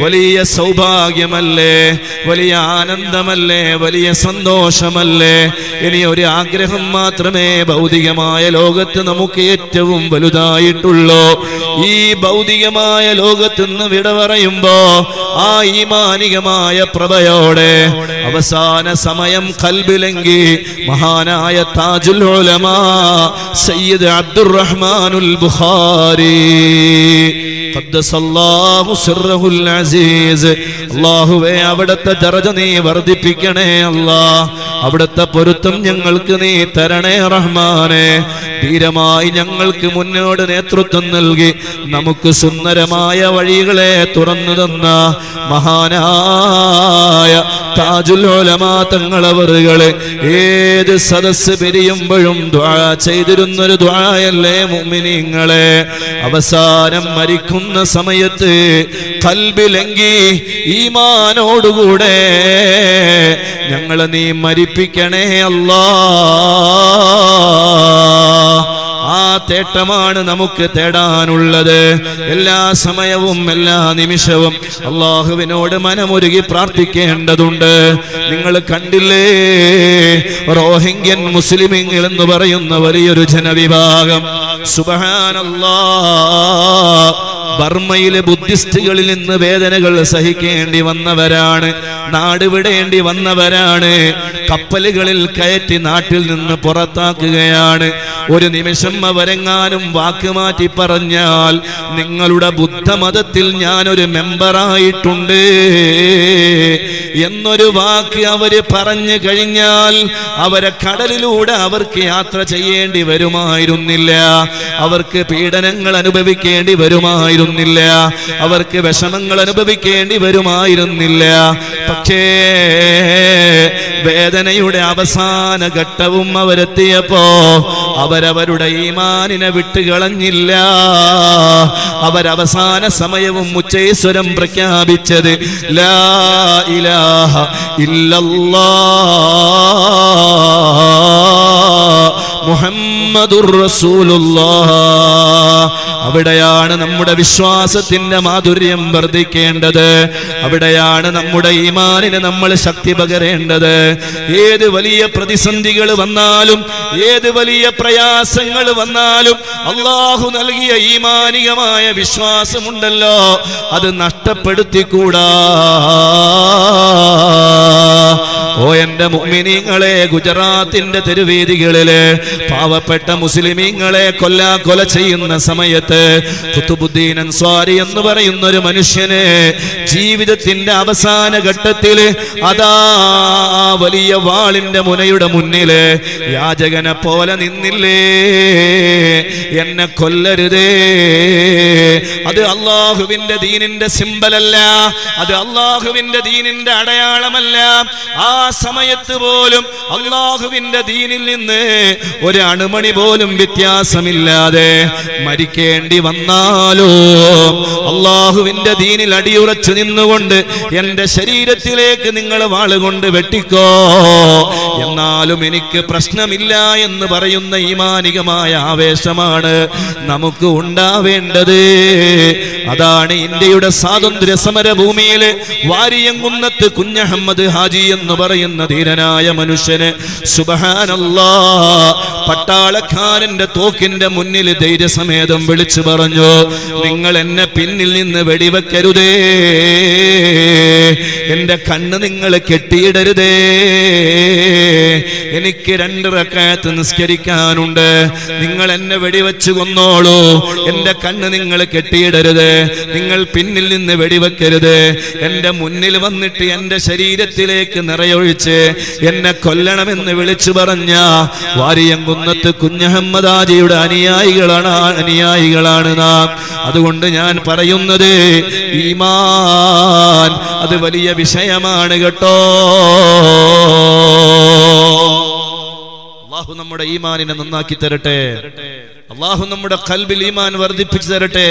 Speaker 1: വലിയ സൗഭാഗ്യമല്ലേ? വലിയ ആനന്ദമല്ലേ? വലിയ സന്തോഷമല്ലേ? ഇനി ഒരു ആഗ്രഹം മാത്രമേ ഭൗതികമായ ലോകത്ത് നമുക്ക് ഏറ്റവും വലുതായിട്ടുള്ളൂ. ഈ ഭൗതികമായ ലോകത്ത് നിന്ന് വിട പറയുമ്പോ ആ ഈമാനികമായ പ്രഭയോടെ അവസാന സമയം കൽബിലെങ്കി മഹാനായ താജുൽ ഉലമാ സയ്യിദ് അബ്ദുറഹ്മാനുൽ ബുഖാരി. അല്ലാഹുവേ അവിടുത്തെ ദർജ നീ വർദ്ധിപ്പിക്കണേ അല്ലാ. അവിടുത്തെ പൊരുത്തം ഞങ്ങൾക്ക് നീ തരണേ റഹ്മാനെ. ധീരമായി ഞങ്ങൾക്ക് മുന്നോട്ട് നേതൃത്വം നൽകി. നമുക്ക് സുന്ദരമായ വഴികളെ തുറന്നു തന്ന മഹാനായ താജുൽ ഉലമാ തങ്ങളവറുകളെ ഏത് സദസ്സ് പിരിയുമ്പോഴും ദ്വാ ചെയ്തിരുന്നൊരു ദ്വായല്ലേ മുമ്മിനിങ്ങളെ അവസാനം മരിക്കുന്ന സമയത്ത് കൽബിലെങ്കി ഈമാനോടുകൂടെ ഞങ്ങളെ നീ മരിപ്പിക്കണേ അല്ലാ തേട്ടമാണ് നമുക്ക് തേടാനുള്ളത്. എല്ലാ സമയവും എല്ലാ നിമിഷവും അള്ളാഹുവിനോട് മനമൊരുകി പ്രാർത്ഥിക്കേണ്ടതുണ്ട്. നിങ്ങൾ കണ്ടില്ലേ? റോഹിംഗ്യൻ മുസ്ലിമിങ്ങൾ എന്ന് പറയുന്ന വലിയൊരു ജനവിഭാഗം. സുബഹാനല്ലാ. ബർമ്മയിലെ ബുദ്ധിസ്റ്റുകളിൽ നിന്ന് വേദനകൾ സഹിക്കേണ്ടി വന്നവരാണ് നാട് വിടേണ്ടി വന്നവരാണ് കപ്പലുകളിൽ കയറ്റി നാട്ടിൽ നിന്ന് പുറത്താക്കുകയാണ്. ഒരു നിമിഷം അവരെങ്ങാനും വാക്ക് മാറ്റി പറഞ്ഞാൽ നിങ്ങളുടെ ബുദ്ധമതത്തിൽ ഞാനൊരു മെമ്പറായിട്ടുണ്ട്. എന്നൊരു വാക്ക് അവർ പറഞ്ഞു കഴിഞ്ഞാൽ അവരെ കടലിലൂടെ അവർക്ക് യാത്ര ചെയ്യേണ്ടി വരുമായിരുന്നില്ല. അവർക്ക് പീഡനങ്ങൾ അനുഭവിക്കേണ്ടി വരുമായിരുന്നില്ല. അവർക്ക് വിഷമങ്ങൾ അനുഭവിക്കേണ്ടി വരുമായിരുന്നില്ല. പക്ഷേ വേദനയുടെ അവസാന ഘട്ടവും അവരെത്തിയപ്പോ അവരവരുടെ ഈമാനിനെ വിട്ടുകളഞ്ഞില്ല അവരവസാന സമയവും ഉച്ചൈശ്വരം പ്രഖ്യാപിച്ചത് ലാ ഇലാഹ ഇല്ലല്ലാ. അവിടെയാണ് നമ്മുടെ വിശ്വാസത്തിന്റെ മാധുര്യം വർദ്ധിക്കേണ്ടത്. അവിടെയാണ് നമ്മുടെ ഈമാനിന് നമ്മൾ ശക്തി പകരേണ്ടത്. ഏത് വലിയ പ്രതിസന്ധികൾ വന്നാലും ഏത് വലിയ പ്രയാസങ്ങൾ വന്നാലും അള്ളാഹു നൽകിയ ഈമാനികമായ വിശ്വാസമുണ്ടല്ലോ. അത് നഷ്ടപ്പെടുത്തിക്കൂടാ. ഓ എന്റെ മുഅ്മിനീങ്ങളെ ഗുജറാത്തിന്റെ തെരുവേദികളിൽ പാവപ്പെട്ട മുസ്ലിമീങ്ങളെ കൊല്ലാ കൊല ചെയ്യുന്ന സമയത്ത് കുത്തുബുദ്ദീൻ അൻസ്വാരി എന്ന് പറയുന്ന ഒരു മനുഷ്യനെ ജീവിതത്തിന്റെ അവസാന ഘട്ടത്തിൽ അതാ വലിയ വാളിന്റെ മുനയുടെ മുന്നിൽ യാചകനെ പോലെ നിന്നില്ലേ? എന്നെ കൊല്ലരുതേ. അത് അള്ളാഹുവിന്റെ ദീനിന്റെ സിമ്പലല്ല അത് അള്ളാഹുവിന്റെ ദീനിന്റെ അടയാളമല്ല. ആ സമയത്ത് പോലും അള്ളാഹുവിന്റെ ദീനിൽ നിന്ന് ഒരു അണുമണി പോലും വ്യത്യാസമില്ലാതെ മരിക്കേണ്ടി വന്നാലോ? അള്ളാഹുവിന്റെ ദീനിൽ അടിയുറച്ചു നിന്നുകൊണ്ട് എന്റെ ശരീരത്തിലേക്ക് നിങ്ങൾ വാളുകൊണ്ട് വെട്ടിക്കോ. എന്നാലും എനിക്ക് പ്രശ്നമില്ല എന്ന് പറയുന്ന ഈമാനികമായ ആവേശമാണ് നമുക്ക് ഉണ്ടാവേണ്ടത്. അതാണ് ഇന്ത്യയുടെ സ്വാതന്ത്ര്യ സമര ഭൂമിയിൽ വാരിയങ്കുന്നത്ത് കുഞ്ഞഹമ്മദ് ഹാജി എന്ന് പറയുന്ന ധീരനായ മനുഷ്യന്. സുബഹാനല്ലാ. പട്ടാളക്കാരന്റെ തോക്കിന്റെ മുന്നിൽ ധൈര്യസമേതം വിളിച്ചു പറഞ്ഞു നിങ്ങൾ എന്നെ പിന്നിൽ നിന്ന് വെടിവെക്കരുതേ. എന്റെ കണ്ണ് നിങ്ങൾ കെട്ടിയിടരുതേ. എനിക്ക് രണ്ട് റക്കായത്ത് നിസ്കരിക്കാനുണ്ട്. നിങ്ങൾ എന്നെ വെടിവെച്ച് കൊന്നോളൂ. എന്റെ കണ്ണ് നിങ്ങൾ കെട്ടിയിടരുത്. നിങ്ങൾ പിന്നിൽ നിന്ന് വെടിവെക്കരുത്. എന്റെ മുന്നിൽ വന്നിട്ട് എന്റെ ശരീരത്തിലേക്ക് നിറയൊഴിച്ച് എന്നെ കൊല്ലണമെന്ന് വിളിച്ചു പറഞ്ഞ വാരിയങ്കുന്നത്ത് കുഞ്ഞഹമ്മദാജിയുടെ അനുയായികളാണ് അനുയായികളാണ് നാം. അതുകൊണ്ട് ഞാൻ പറയുന്നത് ഈമാൻ അത് വലിയ വിഷയമാണ് കേട്ടോ. അള്ളാഹു നമ്മുടെ ഈമാനിനെ നന്നാക്കി തരട്ടെ. അള്ളാഹു നമ്മുടെ കൽബിൽ ഈമാൻ വർദ്ധിപ്പിച്ചു തരട്ടെ.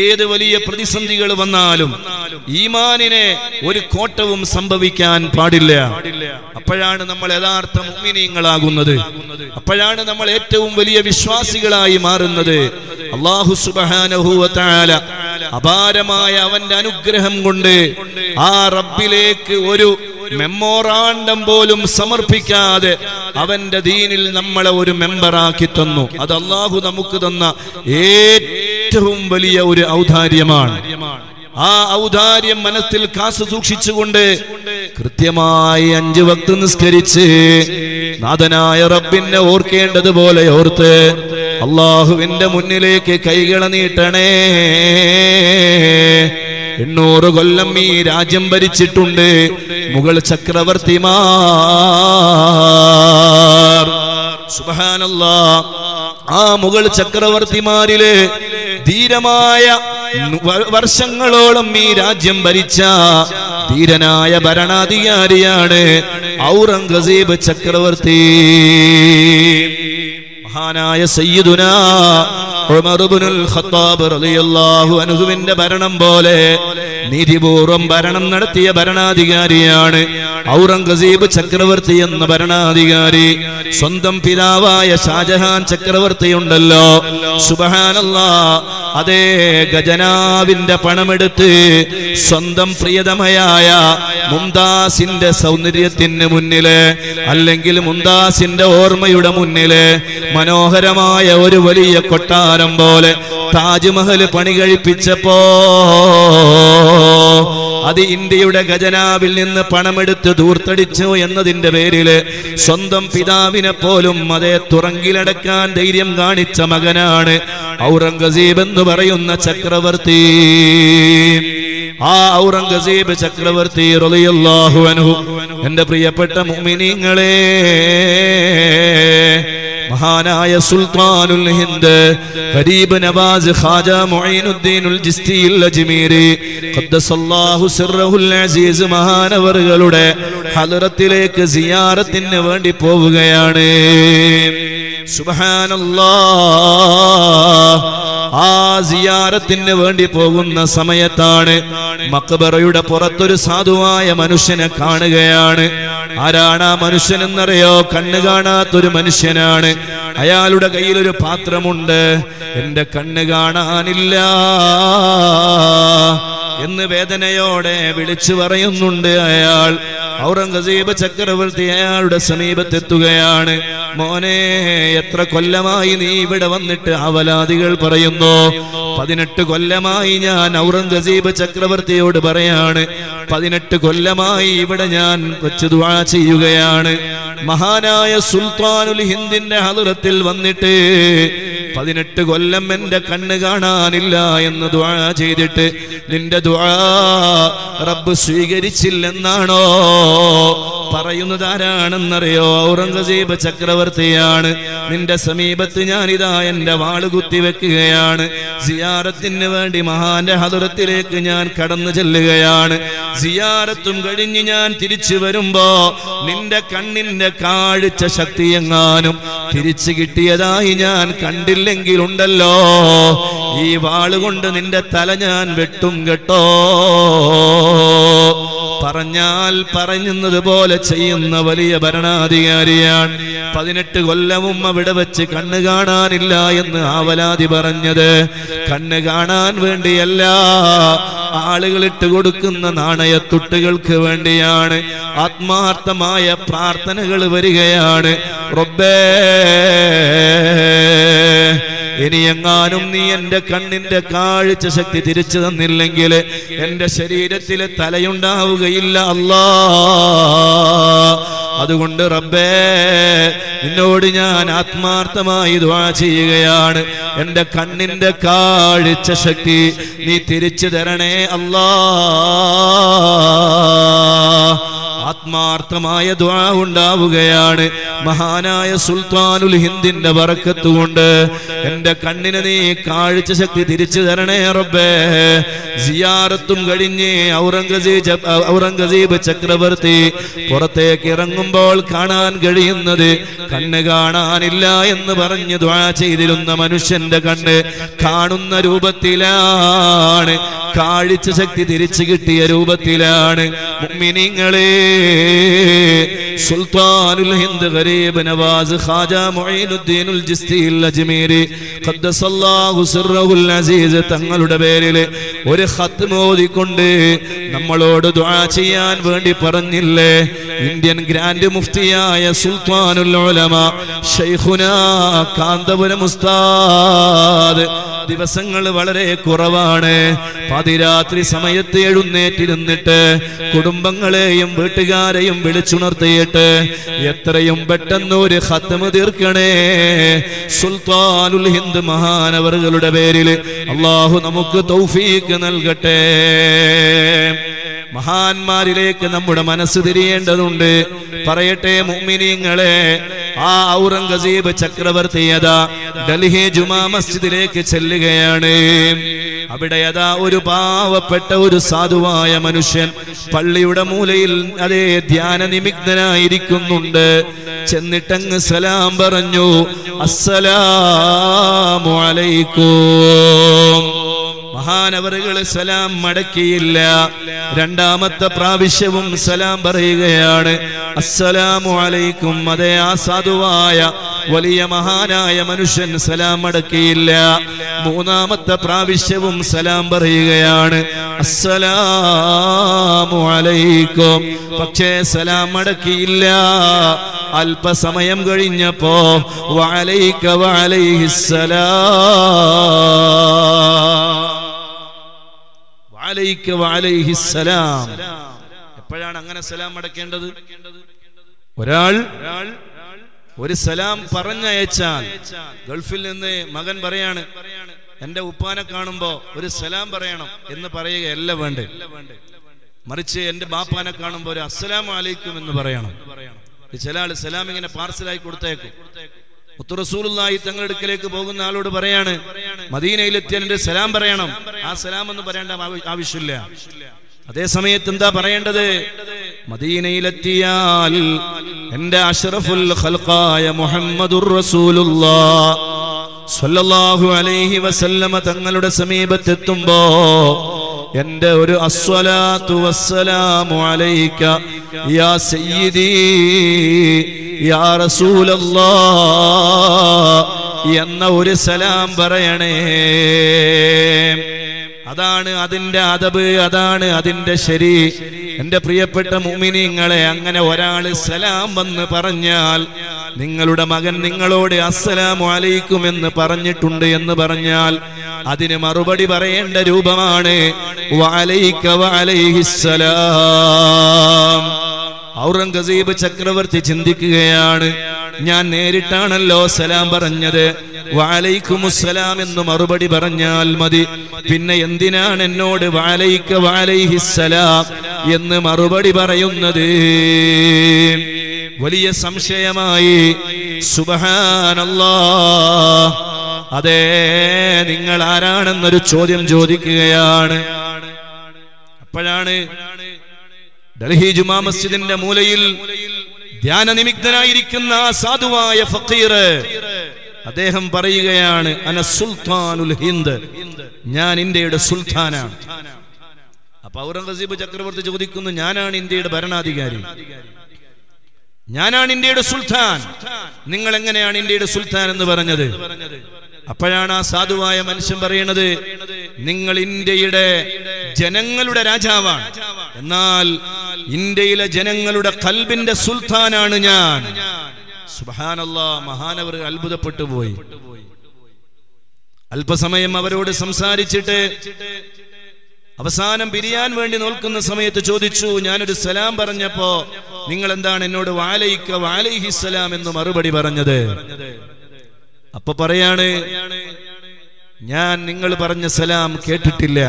Speaker 1: ഏത് വലിയ പ്രതിസന്ധികൾ വന്നാലും ഈമാനിനെ ഒരു കോട്ടവും സംഭവിക്കാൻ പാടില്ല. അപ്പോഴാണ് നമ്മൾ യഥാർത്ഥ മുഗ്മിനീങ്ങളാകുന്നത് അപ്പോഴാണ് നമ്മൾ ഏറ്റവും വലിയ വിശ്വാസികളായി മാറുന്നത്. അള്ളാഹു സുബാനഹുല അപാരമായ അവന്റെ അനുഗ്രഹം കൊണ്ട് ആ റബ്ബിലേക്ക് ഒരു മെമ്മോറാണ്ടം പോലും സമർപ്പിക്കാതെ അവന്റെ ദീനിൽ നമ്മളെ ഒരു മെമ്പറാക്കി തന്നു. അത് അള്ളാഹു നമുക്ക് തന്ന ഏറ്റവും വലിയ ഒരു ഔദാര്യമാണ്. ആ ഔദാര്യം മനസ്സിൽ കാസു സൂക്ഷിച്ചുകൊണ്ട് കൃത്യമായി അഞ്ചു വക്ത് നിസ്കരിച്ച് നാഥനായ റബ്ബിനെ ഓർക്കേണ്ടതുപോലെ ഓർത്ത് അള്ളാഹുവിന്റെ മുന്നിലേക്ക് കൈകള നീട്ടണേ. എണ്ണൂറ് കൊല്ലം ഈ രാജ്യം ഭരിച്ചിട്ടുണ്ട് മുഗൾ ചക്രവർത്തിമാർ. സുബഹാനല്ലാ. ആ മുഗൾ ചക്രവർത്തിമാരിലെ ധീരമായ വർഷങ്ങളോളം ഈ രാജ്യം ഭരിച്ച ധീരനായ ഭരണാധികാരിയാണ് ഔറംഗസീബ് ചക്രവർത്തി. മഹാനായ സയ്യിദുന ഉമർ ഇബ്നുൽ ഖത്താബ് റളിയല്ലാഹു അൻഹുവിന്റെ ഭരണം പോലെ നീതിപൂർവം ഭരണം നടത്തിയ ഭരണാധികാരിയാണ് ഔറംഗസീബ് ചക്രവർത്തി എന്ന ഭരണാധികാരി. സ്വന്തം പിതാവായ ഷാജഹാൻ ചക്രവർത്തി ഉണ്ടല്ലോ സുബഹാനല്ലാ അതേ ഗജനാവിന്റെ പണമെടുത്ത് സ്വന്തം പ്രിയതമയായ മുംതാസിന്റെ സൗന്ദര്യത്തിന് മുന്നിൽ അല്ലെങ്കിൽ മുംതാസിന്റെ ഓർമ്മയുടെ മുന്നിൽ മനോഹരമായ ഒരു വലിയ കൊട്ടാരം പോലെ താജ്മഹൽ പണി കഴിപ്പിച്ചപ്പോ അത് ഇന്ത്യയുടെ ഖജനാവിൽ നിന്ന് പണമെടുത്ത് ദൂർത്തടിച്ചു എന്നതിന്റെ പേരിൽ സ്വന്തം പിതാവിനെ പോലും അതേ തുറങ്കിലടക്കാൻ ധൈര്യം കാണിച്ച മകനാണ് ഔറംഗസീബ് എന്ന് പറയുന്ന ചക്രവർത്തി. ആ ഔറംഗസീബ് ചക്രവർത്തി റളിയല്ലാഹു അൻഹു. എന്റെ പ്രിയപ്പെട്ട മുഅ്മിനീങ്ങളെ മഹാനായ സുൽത്താനുൽ ഹിന്ദ് ഖരീബ് നവാസ് ഖാജ മുഈനുദ്ദീനുൽ ജിസ്തിയിൽ അജ്മീരി ഖദ്ദസല്ലാഹു സിർറഹുൽ അസീസ് മഹാനവറുകളുടെ ഹലറത്തിലേക്ക് സിയാറത്തിന് വേണ്ടി പോവുകയാണ്. സുബ്ഹാനല്ലാഹ്. ആ സിയാറത്തിന് വേണ്ടി പോകുന്ന സമയത്താണ് മക്ബറയുടെ പുറത്തൊരു സാധുവായ മനുഷ്യനെ കാണുകയാണ്. ആരാണ് ആ മനുഷ്യനെന്നറിയോ? കണ്ണ് കാണാത്തൊരു മനുഷ്യനാണ്. അയാളുടെ കയ്യിൽ ഒരു പാത്രമുണ്ട്. എന്റെ കണ്ണ് കാണാനില്ല. എന്ന് വേദനയോടെ വിളിച്ചു പറയുന്നുണ്ട് അയാൾ. ഔറംഗസീബ് ചക്രവർത്തി അയാളുടെ സമീപത്തെത്തുകയാണ്. മോനെ എത്ര കൊല്ലമായി നീ ഇവിടെ വന്നിട്ട് അവലാദികൾ പറയുന്നു? പതിനെട്ട് കൊല്ലമായി ഞാൻ ഔറംഗസീബ് ചക്രവർത്തിയോട് പറയാണ്. പതിനെട്ട് കൊല്ലമായി ഇവിടെ ഞാൻ വെച്ച് ദുആ ചെയ്യുകയാണ്. മഹാനായ സുൽത്താനുൽ ഹിന്ദിന്റെ ഹലുറത്തിൽ വന്നിട്ട് പതിനെട്ട് കൊല്ലം എന്റെ കണ്ണ് കാണാനില്ല എന്ന് ദുആ ചെയ്തിട്ട് നിന്റെ ദുആ റബ്ബ് സ്വീകരിച്ചില്ലെന്നാണോ? പറയുന്നത് ആരാണെന്നറിയോ ഔറംഗസീബ് ചക്രവർത്തിയാണ്. നിന്റെ സമീപത്ത് ഞാനിതാ എന്റെ വാൾ കുത്തിവെക്കുകയാണ് സിയാറത്തിന് വേണ്ടി മഹാന്റെ ഹതുരത്തിലേക്ക് ഞാൻ കടന്നു ചെല്ലുകയാണ്. സിയാറത്തും കഴിഞ്ഞ് ഞാൻ തിരിച്ചു വരുമ്പോ നിന്റെ കണ്ണിന്റെ കാഴ്ച ശക്തി എങ്ങാനും തിരിച്ചു കിട്ടിയതായി ഞാൻ കണ്ടില്ലെങ്കിലുണ്ടല്ലോ. ഈ വാളുകൊണ്ട് നിന്റെ തല ഞാൻ വെട്ടും കേട്ടോ. പറഞ്ഞാൽ പറയുന്നത് പോലെ ചെയ്യുന്ന വലിയ ഭരണാധികാരിയാണ്. പതിനെട്ട് കൊല്ലവും അവിടെ വെച്ച് കണ്ണ് കാണാനില്ല എന്ന് ആവലാതി പറഞ്ഞത്. കണ്ണ് കാണാൻ വേണ്ടിയല്ല ആളുകൾ ഇട്ട് കൊടുക്കുന്ന നാണയത്തുട്ടുകൾക്ക് വേണ്ടിയാണ്. ആത്മാർത്ഥമായ പ്രാർത്ഥനകൾ വരികയാണ്. റബ്ബേ ഇനി എങ്ങാനും നീ എന്റെ കണ്ണിന്റെ കാഴ്ച ശക്തി തിരിച്ചു തന്നില്ലെങ്കിൽ എന്റെ ശരീരത്തിൽ തലയുണ്ടാവുകയില്ല അല്ലാ. അതുകൊണ്ട് റബ്ബേ നിന്നോട് ഞാൻ ആത്മാർത്ഥമായി ദ്വാ ചെയ്യുകയാണ്. എന്റെ കണ്ണിന്റെ കാഴ്ച ശക്തി നീ തിരിച്ചു തരണേ അല്ലാ. ആത്മാർത്ഥമായ ദ്വാ ഉണ്ടാവുകയാണ്. മഹാനായ സുൽത്താനുൽ ഹിന്ദിന്റെ വറക്കത്തുകൊണ്ട് എന്റെ കണ്ണിന് നീ കാഴ്ച ശക്തി തിരിച്ചു തരണേ റബ്ബേ. സിയാറത്തും കഴിഞ്ഞ് ഔറംഗസീബ് ഔറംഗസീബ് ചക്രവർത്തി പുറത്തേക്ക് ഇറങ്ങുമ്പോൾ കാണാൻ കഴിയുന്നത് കണ്ണ് കാണാനില്ല എന്ന് പറഞ്ഞ് ദ്വാ ചെയ്തിരുന്ന മനുഷ്യന്റെ കണ്ണ് കാണുന്ന രൂപത്തിലാണ്. കാഴ്ച ശക്തി തിരിച്ചു കിട്ടിയ രൂപത്തിലാണ് മുഅ്മിനീങ്ങളെ. സുൽത്താനുൽ ഹിന്ദ് ഗരീബ് നവാസ് ഖാജ മുഈനുദ്ദീനുൽ ജിസ്തിയിൽ അജ്മീരി. ഖദ്ദസല്ലാഹു സിർറഹുൽ അസീസ് തങ്ങളുടെ പേരിൽ ഒരു ഖത്ത് മോദിക്കൊണ്ട് നമ്മളോട് ദുആ ചെയ്യാൻ വേണ്ടി പറഞ്ഞില്ലേ? ഇന്ത്യൻ ഗ്രാൻഡ് മുഫ്തിയായ സുൽത്താനുൽ ഉലമ ഷൈഖുനാ കാന്തപുരം ഉസ്താദ് ദിവസങ്ങൾ വളരെ കുറവാണ്. പതിരാത്രി സമയത്ത് എഴുന്നേറ്റിരുന്നിട്ട് കുടുംബങ്ങളെയും വീട്ടുകാരെയും വിളിച്ചുണർത്തിയിട്ട് എത്രയും പെട്ടെന്ന് ഒരു ഹത്തമ് തീർക്കണേ. സുൽത്താനുൽ ഹിന്ദ് മഹാനവറുകളുടെ പേരിൽ അള്ളാഹു നമുക്ക് തൗഫീക്ക് നൽകട്ടെ. മഹാന്മാരിലേക്ക് നമ്മുടെ മനസ്സ് തിരിയേണ്ടതുണ്ട്. പറയട്ടെ മുഅ്മിനീങ്ങളെ ആ ഔറംഗസീബ് ചക്രവർത്തി യഥാ ഡൽഹി ജുമാ മസ്ജിദിലേക്ക് ചെല്ലുകയാണ്. അവിടെ അതാ ഒരു പാവപ്പെട്ട ഒരു സാധുവായ മനുഷ്യൻ പള്ളിയുടെ മൂലയിൽ അതേ ധ്യാന നിമിഗ്ധനായിരിക്കുന്നുണ്ട് ചെന്നിട്ടങ്ങ് സലാം പറഞ്ഞു അസ്സലാമു അലൈക്കും. മഹാനവറുകൾ സലാം മടക്കിയില്ല. രണ്ടാമത്തെ പ്രാവശ്യവും സലാം പറയുകയാണ് അസ്സലാമു അലൈക്കും. അതേ ആ സാധുവായ വലിയ മഹാനായ മനുഷ്യൻ സലാം അടക്കിയില്ല. മൂന്നാമത്തെ പ്രാവശ്യവും സലാം പറയുകയാണ് അസ്സലാമു അലൈക്കും. പക്ഷേ സലാം അടക്കിയില്ല. അല്പസമയം കഴിഞ്ഞപ്പോ വഅലൈക വഅലൈഹിസ്സലാം. എപ്പോഴാണ് അങ്ങനെ സലാം അടക്കേണ്ടത്? ഒരാൾ ഒരു സലാം പറഞ്ഞയച്ചാൽ ഗൾഫിൽ നിന്ന് മകൻ പറയാണ് എന്റെ ഉപ്പാനെ കാണുമ്പോ ഒരു സലാം പറയണം എന്ന് പറയുകയല്ല വേണ്ട? മറിച്ച് എന്റെ ബാപ്പാനെ കാണുമ്പോ ഒരു അസ്സലാം അലൈക്കും എന്ന് പറയണം. ചില ആൾ സലാം ഇങ്ങനെ പാർസലായി കൊടുത്തേക്കും. മുത്തുറസൂലായി തങ്ങളുടെ അടുക്കലേക്ക് പോകുന്ന ആളോട് പറയാണ് മദീനയിലെത്തിയ എന്റെ സലാം പറയണം. ആ സലാം എന്ന് പറയേണ്ട ആവശ്യമില്ല. അതേ സമയത്ത് എന്താ പറയേണ്ടത്? മദീനയിലെത്തിയാൽ എന്റെ അഷ്റഫുൽ ഖൽഖായ മുഹമ്മദുർ റസൂലുള്ളാ. സല്ലല്ലാഹു അലൈഹി വസല്ലമ തങ്ങളുടെ സമീപത്തെത്തുമ്പോ എന്റെ ഒരു അസ്വലാത്തു വസ്സലാമു അലൈക യാ സയ്യിദി യാ റസൂലല്ലാ എന്ന ഒരു സലാം പറയണേ. അതാണ് അതിന്റെ അതബ് അതാണ് അതിന്റെ ശരി. എന്റെ പ്രിയപ്പെട്ട മുമിനിങ്ങളെ അങ്ങനെ ഒരാൾ സലാം വന്ന് പറഞ്ഞാൽ നിങ്ങളുടെ മകൻ നിങ്ങളോട് അസ്സലാം അലൈക്കും എന്ന് പറഞ്ഞിട്ടുണ്ട് എന്ന് പറഞ്ഞാൽ അതിന് മറുപടി പറയേണ്ട രൂപമാണ്. വഅലൈക വഅലൈഹിസ്സലാം. ഔറംഗസീബ് ചക്രവർത്തി ചിന്തിക്കുകയാണ് ഞാൻ നേരിട്ടാണല്ലോ സലാം പറഞ്ഞത്. വാലൈക്കുമുസ്സലാം എന്ന് മറുപടി പറഞ്ഞാൽ മതി. പിന്നെ എന്തിനാണ് എന്നോട് വാലൈക്ക വാലൈഹിസ്സലാം എന്ന് മറുപടി പറയുന്നത്? വലിയ സംശയമായി. സുബഹാനല്ലാ. അതെ നിങ്ങൾ ആരാണെന്നൊരു ചോദ്യം ചോദിക്കുകയാണ്. അപ്പോഴാണ് ഡൽഹി ജുമാ മസ്ജിദിന്റെ മൂലയിൽ ധ്യാന നിമിഗ്ധനായിരിക്കുന്ന ആ സാധുവായ ഫക്കീർ അദ്ദേഹം പറയുകയാണ് അന സുൽത്താനുൽ ഹിന്ദ്. ഞാൻ ഇന്ത്യയുടെ സുൽത്താനാണ്. അപ്പൊ ഔറംഗസീബ് ചക്രവർത്തി ചോദിക്കുന്നു ഞാനാണ് ഇന്ത്യയുടെ ഭരണാധികാരി? ഞാനാണ് ഇന്ത്യയുടെ സുൽത്താൻ. നിങ്ങൾ എങ്ങനെയാണ് ഇന്ത്യയുടെ സുൽത്താൻ എന്ന് പറഞ്ഞത്? അപ്പോഴാണ് ആ സാധുവായ മനുഷ്യൻ പറയുന്നത് നിങ്ങൾ ഇന്ത്യയുടെ ജനങ്ങളുടെ രാജാവാണ്. എന്നാൽ ഇന്ത്യയിലെ ജനങ്ങളുടെ കൽബിന്റെ സുൽത്താനാണ് ഞാൻ. സുബാനല്ല മഹാനവർ അത്ഭുതപ്പെട്ടു പോയി. അല്പസമയം അവരോട് സംസാരിച്ചിട്ട് അവസാനം പിരിയാൻ വേണ്ടി നോക്കുന്ന സമയത്ത് ചോദിച്ചു ഞാനൊരു സലാം പറഞ്ഞപ്പോ നിങ്ങൾ എന്താണ് എന്നോട് വാലയിക്ക വാലൈഹിസ്സലാം എന്ന് മറുപടി പറഞ്ഞത്? അപ്പൊ പറയാണ് ഞാൻ നിങ്ങൾ പറഞ്ഞ സലാം കേട്ടിട്ടില്ല.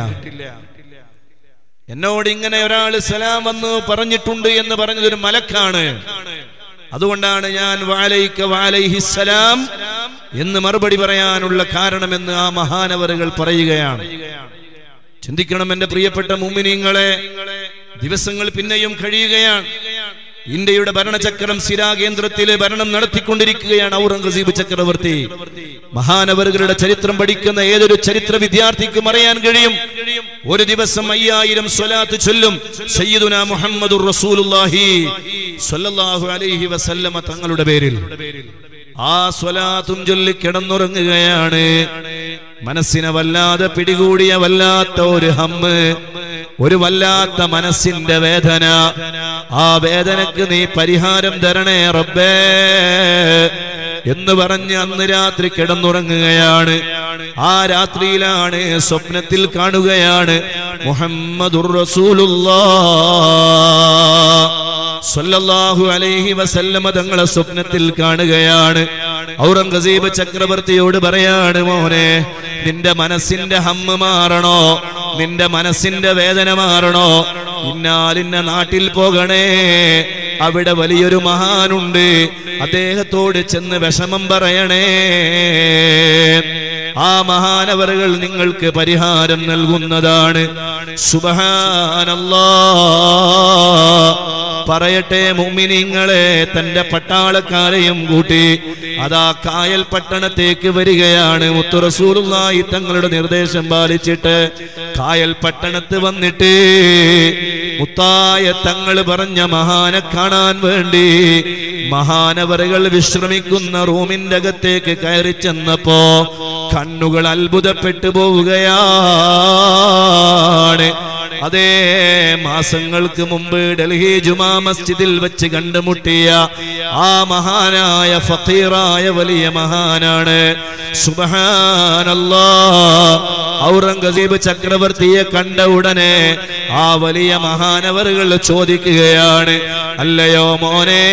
Speaker 1: എന്നോട് ഇങ്ങനെ ഒരാൾ സലാം വന്ന് പറഞ്ഞിട്ടുണ്ട് എന്ന് പറഞ്ഞത് ഒരു മലക്കാണ്. അതുകൊണ്ടാണ് ഞാൻ വാലൈക്ക വാലൈഹിസ്സലാം എന്ന് മറുപടി പറയാനുള്ള കാരണമെന്ന് ആ മഹാനവറുകൾ പറയുകയാണ്. ചിന്തിക്കണം എന്റെ പ്രിയപ്പെട്ട മുമ്മിനിങ്ങളെ ദിവസങ്ങൾ പിന്നെയും കഴിയുകയാണ്. ഇന്ത്യയുടെ ഭരണചക്രം സിരാ കേന്ദ്രത്തിലെ ഭരണം നടത്തിക്കൊണ്ടിരിക്കുകയാണ് ഔറംഗസീബ് ചക്രവർത്തി. മഹാനവറുകളുടെ ചരിത്രം പഠിക്കുന്ന ഏതൊരു ചരിത്ര വിദ്യാർത്ഥിക്കും അറിയാൻ കഴിയും. ഒരു ദിവസം അയ്യായിരം സ്വലാത്ത് ചൊല്ലും. സയ്യിദുന മുഹമ്മദ് അലൈഹി വസല്ലമ തങ്ങളുടെ പേരിൽ. ആ സ്വലാത്തും ചൊല്ലി കിടന്നുറങ്ങുകയാണ്. മനസ്സിനെ വല്ലാതെ പിടികൂടിയ വല്ലാത്ത ഒരു ഹമ്മ്. ഒരു വല്ലാത്ത മനസ്സിന്റെ വേദന. ആ വേദനക്ക് നീ പരിഹാരം തരണേ റബ്ബേ എന്ന് പറഞ്ഞ് അന്ന് രാത്രി കിടന്നുറങ്ങുകയാണ്. ആ രാത്രിയിലാണ് സ്വപ്നത്തിൽ കാണുകയാണ്. മുഹമ്മദുർ റസൂലുള്ളാ സല്ലല്ലാഹു അലൈഹി വസല്ലമ തങ്ങളെ സ്വപ്നത്തിൽ കാണുകയാണ്. ഔറംഗസീബ് ചക്രവർത്തിയോട് പറയാണ് മോനെ നിന്റെ മനസ്സിന്റെ ഹമ്മ് മാറണോ? നിന്റെ മനസ്സിന്റെ വേദന മാറണോ? ഇന്നാലിന്റെ നാട്ടിൽ പോകണേ. അവിടെ വലിയൊരു മഹാനുണ്ട്. അദ്ദേഹത്തോട് ചെന്ന് വിഷമം പറയണേ. ആ മഹാനവറുകൾ നിങ്ങൾക്ക് പരിഹാരം നൽകുന്നതാണ്. സുബഹാനല്ലാ പറയട്ടെ മുമിനിങ്ങളെ തന്റെ പട്ടാളക്കാരെയും കൂട്ടി. അതാ കായൽ പട്ടണത്തേക്ക് വരികയാണ്. മുത്തുറസൂറുമായി തങ്ങളുടെ നിർദ്ദേശം പാലിച്ചിട്ട് കായൽ പട്ടണത്ത് വന്നിട്ട് മുത്തായ തങ്ങൾ പറഞ്ഞ മഹാനെ കാണാൻ വേണ്ടി മഹാനവറുകൾ വിശ്രമിക്കുന്ന റൂമിന്റെ അകത്തേക്ക് കയറി ചെന്നപ്പോ കണ്ണുകൾ അത്ഭുതപ്പെട്ടു പോവുകയാണ്. അതേ മാസങ്ങൾക്ക് മുമ്പ് ഡൽഹി ജുമാ മസ്ജിദിൽ വെച്ച് കണ്ടുമുട്ടിയ ആ മഹാനായ ഫക്കീറായ വലിയ മഹാനാണ്. ഔറംഗസീബ് ചക്രവർത്തിയെ കണ്ട ഉടനെ ആ വലിയ മഹാനവറുകൾ ചോദിക്കുകയാണ് അല്ലയോ മോനെ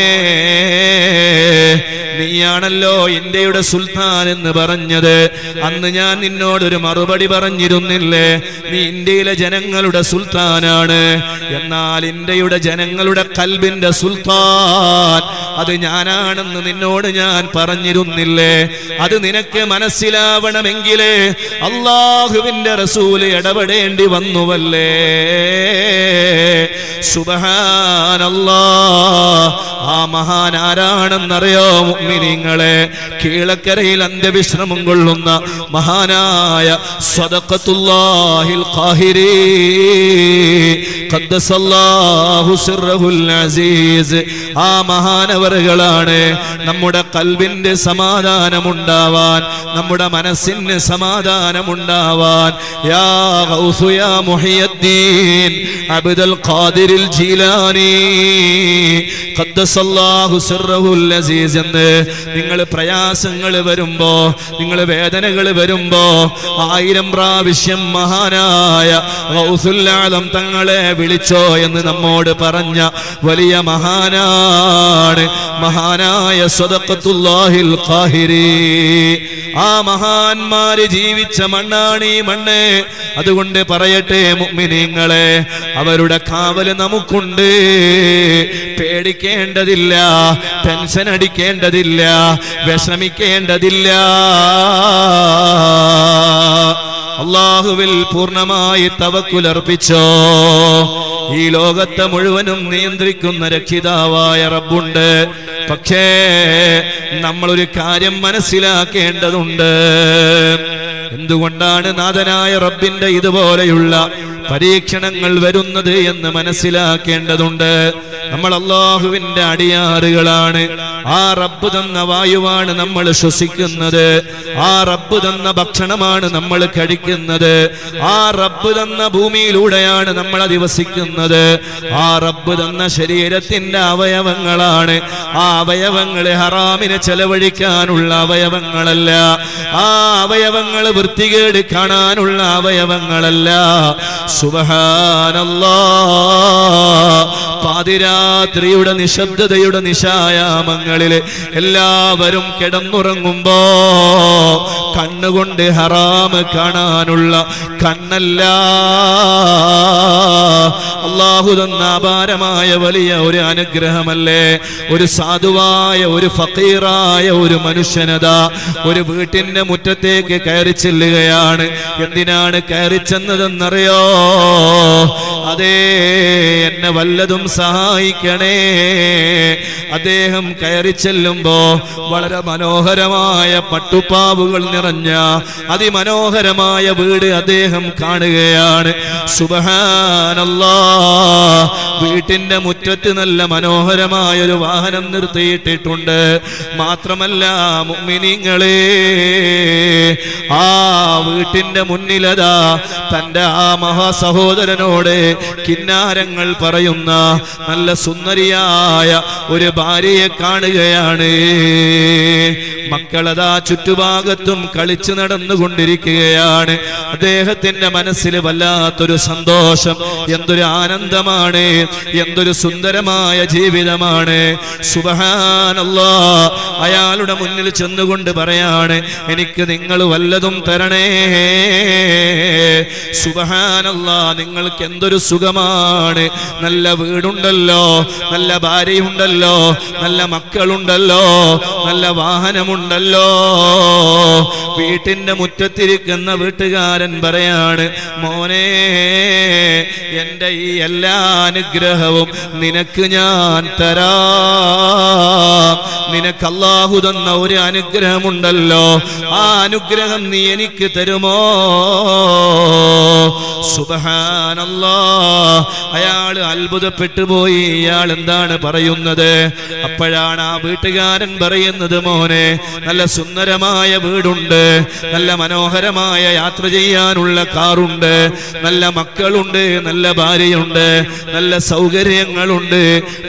Speaker 1: നീയാണല്ലോ ഇന്ത്യയുടെ സുൽത്താൻ എന്ന് പറഞ്ഞത്. അന്ന് ഞാൻ നിന്നോടൊരു മറുപടി പറഞ്ഞിരുന്നില്ലേ? നീ ഇന്ത്യയിലെ ജനങ്ങളുടെ സുൽത്താനാണ്. എന്നാൽ ഇന്ത്യയുടെ ജനങ്ങളുടെ കൽബിന്റെ സുൽത്താൻ. അത് ഞാനാണെന്ന് നിന്നോട് ഞാൻ പറഞ്ഞിരുന്നില്ലേ? അത് നിനക്ക് മനസ്സിലാവണമെങ്കിലേ അള്ളാഹുവിന്റെ റസൂൽ ഇടപെടേണ്ടി വന്നുവല്ലേ? സുബഹാനല്ലാ. ആ മഹാൻ ആരാണെന്നറിയോ കീഴക്കരയിൽ അന്ത്യവിശ്രമം കൊള്ളുന്ന മഹാനായ ഖദ്ദസല്ലാഹു സിർറഹുൽ അസീസ്. ആ മഹാനവറുകളാണ് നമ്മുടെ കൽവിന്റെ സമാധാനമുണ്ടാവാൻ നമ്മുടെ മനസ്സിന് സമാധാനമുണ്ടാവാൻ. യാ യാ ഖാദിരിൽ ജീലാനി. ഖദ്ദസല്ലാഹു അസീസ് നിങ്ങൾ പ്രയാസങ്ങൾ വരുമ്പോ നിങ്ങൾ വേദനകൾ വരുമ്പോ ആയിരം പ്രാവശ്യം മഹാനായ ഗൗസുൽ ആലം തങ്ങളെ വിളിച്ചോ എന്ന് നമ്മോട് പറഞ്ഞ വലിയ മഹാനാണ് മഹാനായ സ്വതക്കത്തുല്ലാഹിൽ ഖാഹിരി. ആ മഹാന്മാര് ജീവിച്ച മണ്ണാണ് ഈ മണ്ണ്. അതുകൊണ്ട് പറയട്ടെ മുഅ്മിനീങ്ങളെ അവരുടെ കാവൽ നമുക്കുണ്ട്. പേടിക്കേണ്ടതില്ല ടെൻഷൻ അടിക്കേണ്ടതില്ല വിഷമിക്കേണ്ടതില്ല. അള്ളാഹുവിൽ പൂർണമായി തവക്കുലർപ്പിച്ചോ. ഈ ലോകത്തെ മുഴുവനും നിയന്ത്രിക്കുന്ന രക്ഷിതാവായ റബ്ബുണ്ട്. പക്ഷേ നമ്മളൊരു കാര്യം മനസ്സിലാക്കേണ്ടതുണ്ട്. എന്തുകൊണ്ടാണ് നാഥനായ റബ്ബിന്റെ ഇതുപോലെയുള്ള പരീക്ഷണങ്ങൾ വരുന്നത് എന്ന് മനസ്സിലാക്കേണ്ടതുണ്ട്? നമ്മൾ അള്ളാഹുവിന്റെ അടിയാറുകളാണ്. ആ റബ്ബ് തന്ന വായുവാണ് നമ്മൾ ശ്വസിക്കുന്നത്. ആ റബ്ബ് തന്ന ഭക്ഷണമാണ് നമ്മൾ കഴിക്കുന്നത്. ആ റബ്ബ് തന്ന ഭൂമിയിലൂടെയാണ് നമ്മൾ അധിവസിക്കുന്നത്. ആ റബ്ബ് തന്ന ശരീരത്തിന്റെ അവയവങ്ങളാണ്. ആ അവയവങ്ങളെ ഹറാമിനെ ചെലവഴിക്കാനുള്ള അവയവങ്ങളല്ല. ആ അവയവങ്ങൾ വൃത്തികേട് കാണാനുള്ള അവയവങ്ങളല്ല. സുബഹാനല്ലാ പാതിരാത്രിയുടെ നിശബ്ദതയുടെ നിശായാമങ്ങളിൽ എല്ലാവരും കിടന്നുറങ്ങുമ്പോ കണ്ണുകൊണ്ട് ഹറാമ് കാണാനുള്ള കണ്ണല്ല. അള്ളാഹു തന്ന അപാരമായ വലിയ ഒരു അനുഗ്രഹമല്ലേ. ഒരു സാധുവായ ഒരു ഫക്കീറായ ഒരു മനുഷ്യനത. ഒരു വീട്ടിന്റെ മുറ്റത്തേക്ക് കയറി ചെല്ലുകയാണ്. എന്തിനാണ് കയറി ചെന്നതെന്നറിയോ? അതേ എന്നെ വല്ലതും സഹായിക്കണേ. അദ്ദേഹം കയറി ചെല്ലുമ്പോ വളരെ മനോഹരമായ പട്ടുപ്പാവുകൾ നിറഞ്ഞ അതിമനോഹരമായ വീട് അദ്ദേഹം കാണുകയാണ്. സുബഹാനല്ലാ വീട്ടിന്റെ മുറ്റത്ത് നല്ല മനോഹരമായ ഒരു വാഹനം നിർത്തിയിട്ടിട്ടുണ്ട്. മാത്രമല്ല മുഅ്മിനീങ്ങളെ ആ വീട്ടിന്റെ മുന്നിലതാ തന്റെ ആ മഹാസഹോദരനോട് കിന്നാരങ്ങൾ പറയുന്ന നല്ല സുന്ദരിയായ ഒരു ഭാര്യയെ കാണുകയാണ്. മക്കളതാ ചുറ്റുഭാഗത്തും കളിച്ചു നടന്നുകൊണ്ടിരിക്കുകയാണ്. അദ്ദേഹത്തിന്റെ മനസ്സിൽ വല്ലാത്തൊരു സന്തോഷം എന്തൊരു ആനന്ദമാണ് എന്തൊരു സുന്ദരമായ ജീവിതമാണ്. സുബഹാനല്ലാ അയാളുടെ മുന്നിൽ ചെന്നുകൊണ്ട് പറയാണ് എനിക്ക് നിങ്ങൾ വല്ലതും തരണേ. സുബഹാനല്ലാ നിങ്ങൾക്ക് എന്തൊരു സുഖമാണ്. നല്ല വീടുണ്ടല്ലോ നല്ല ഭാര്യയുണ്ടല്ലോ നല്ല മക്കളുണ്ടല്ലോ നല്ല വാഹനമുണ്ടല്ലോ. വീട്ടിന്റെ മുറ്റത്തിരിക്കുന്ന വീട്ടുകാരൻ പറയാണ് മോനെ എന്റെ ഈ എല്ലാ അനുഗ്രഹവും നിനക്ക് ഞാൻ തരാ. നിനക്ക് തന്ന ഒരു അനുഗ്രഹമുണ്ടല്ലോ. ആ അനുഗ്രഹം നീ എനിക്ക് തരുമോ? അയാൾ അത്ഭുതപ്പെട്ടു പോയി. ഇയാൾ എന്താണ് പറയുന്നത്? അപ്പോഴാണ് ആ വീട്ടുകാരൻ പറയുന്നത് മോനെ നല്ല സുന്ദരമായ വീടുണ്ട് നല്ല മനോഹരമായ യാത്ര ചെയ്യാനുള്ള കാറുണ്ട് നല്ല മക്കളുണ്ട് നല്ല ഭാര്യയുണ്ട് നല്ല സൗകര്യങ്ങളുണ്ട്.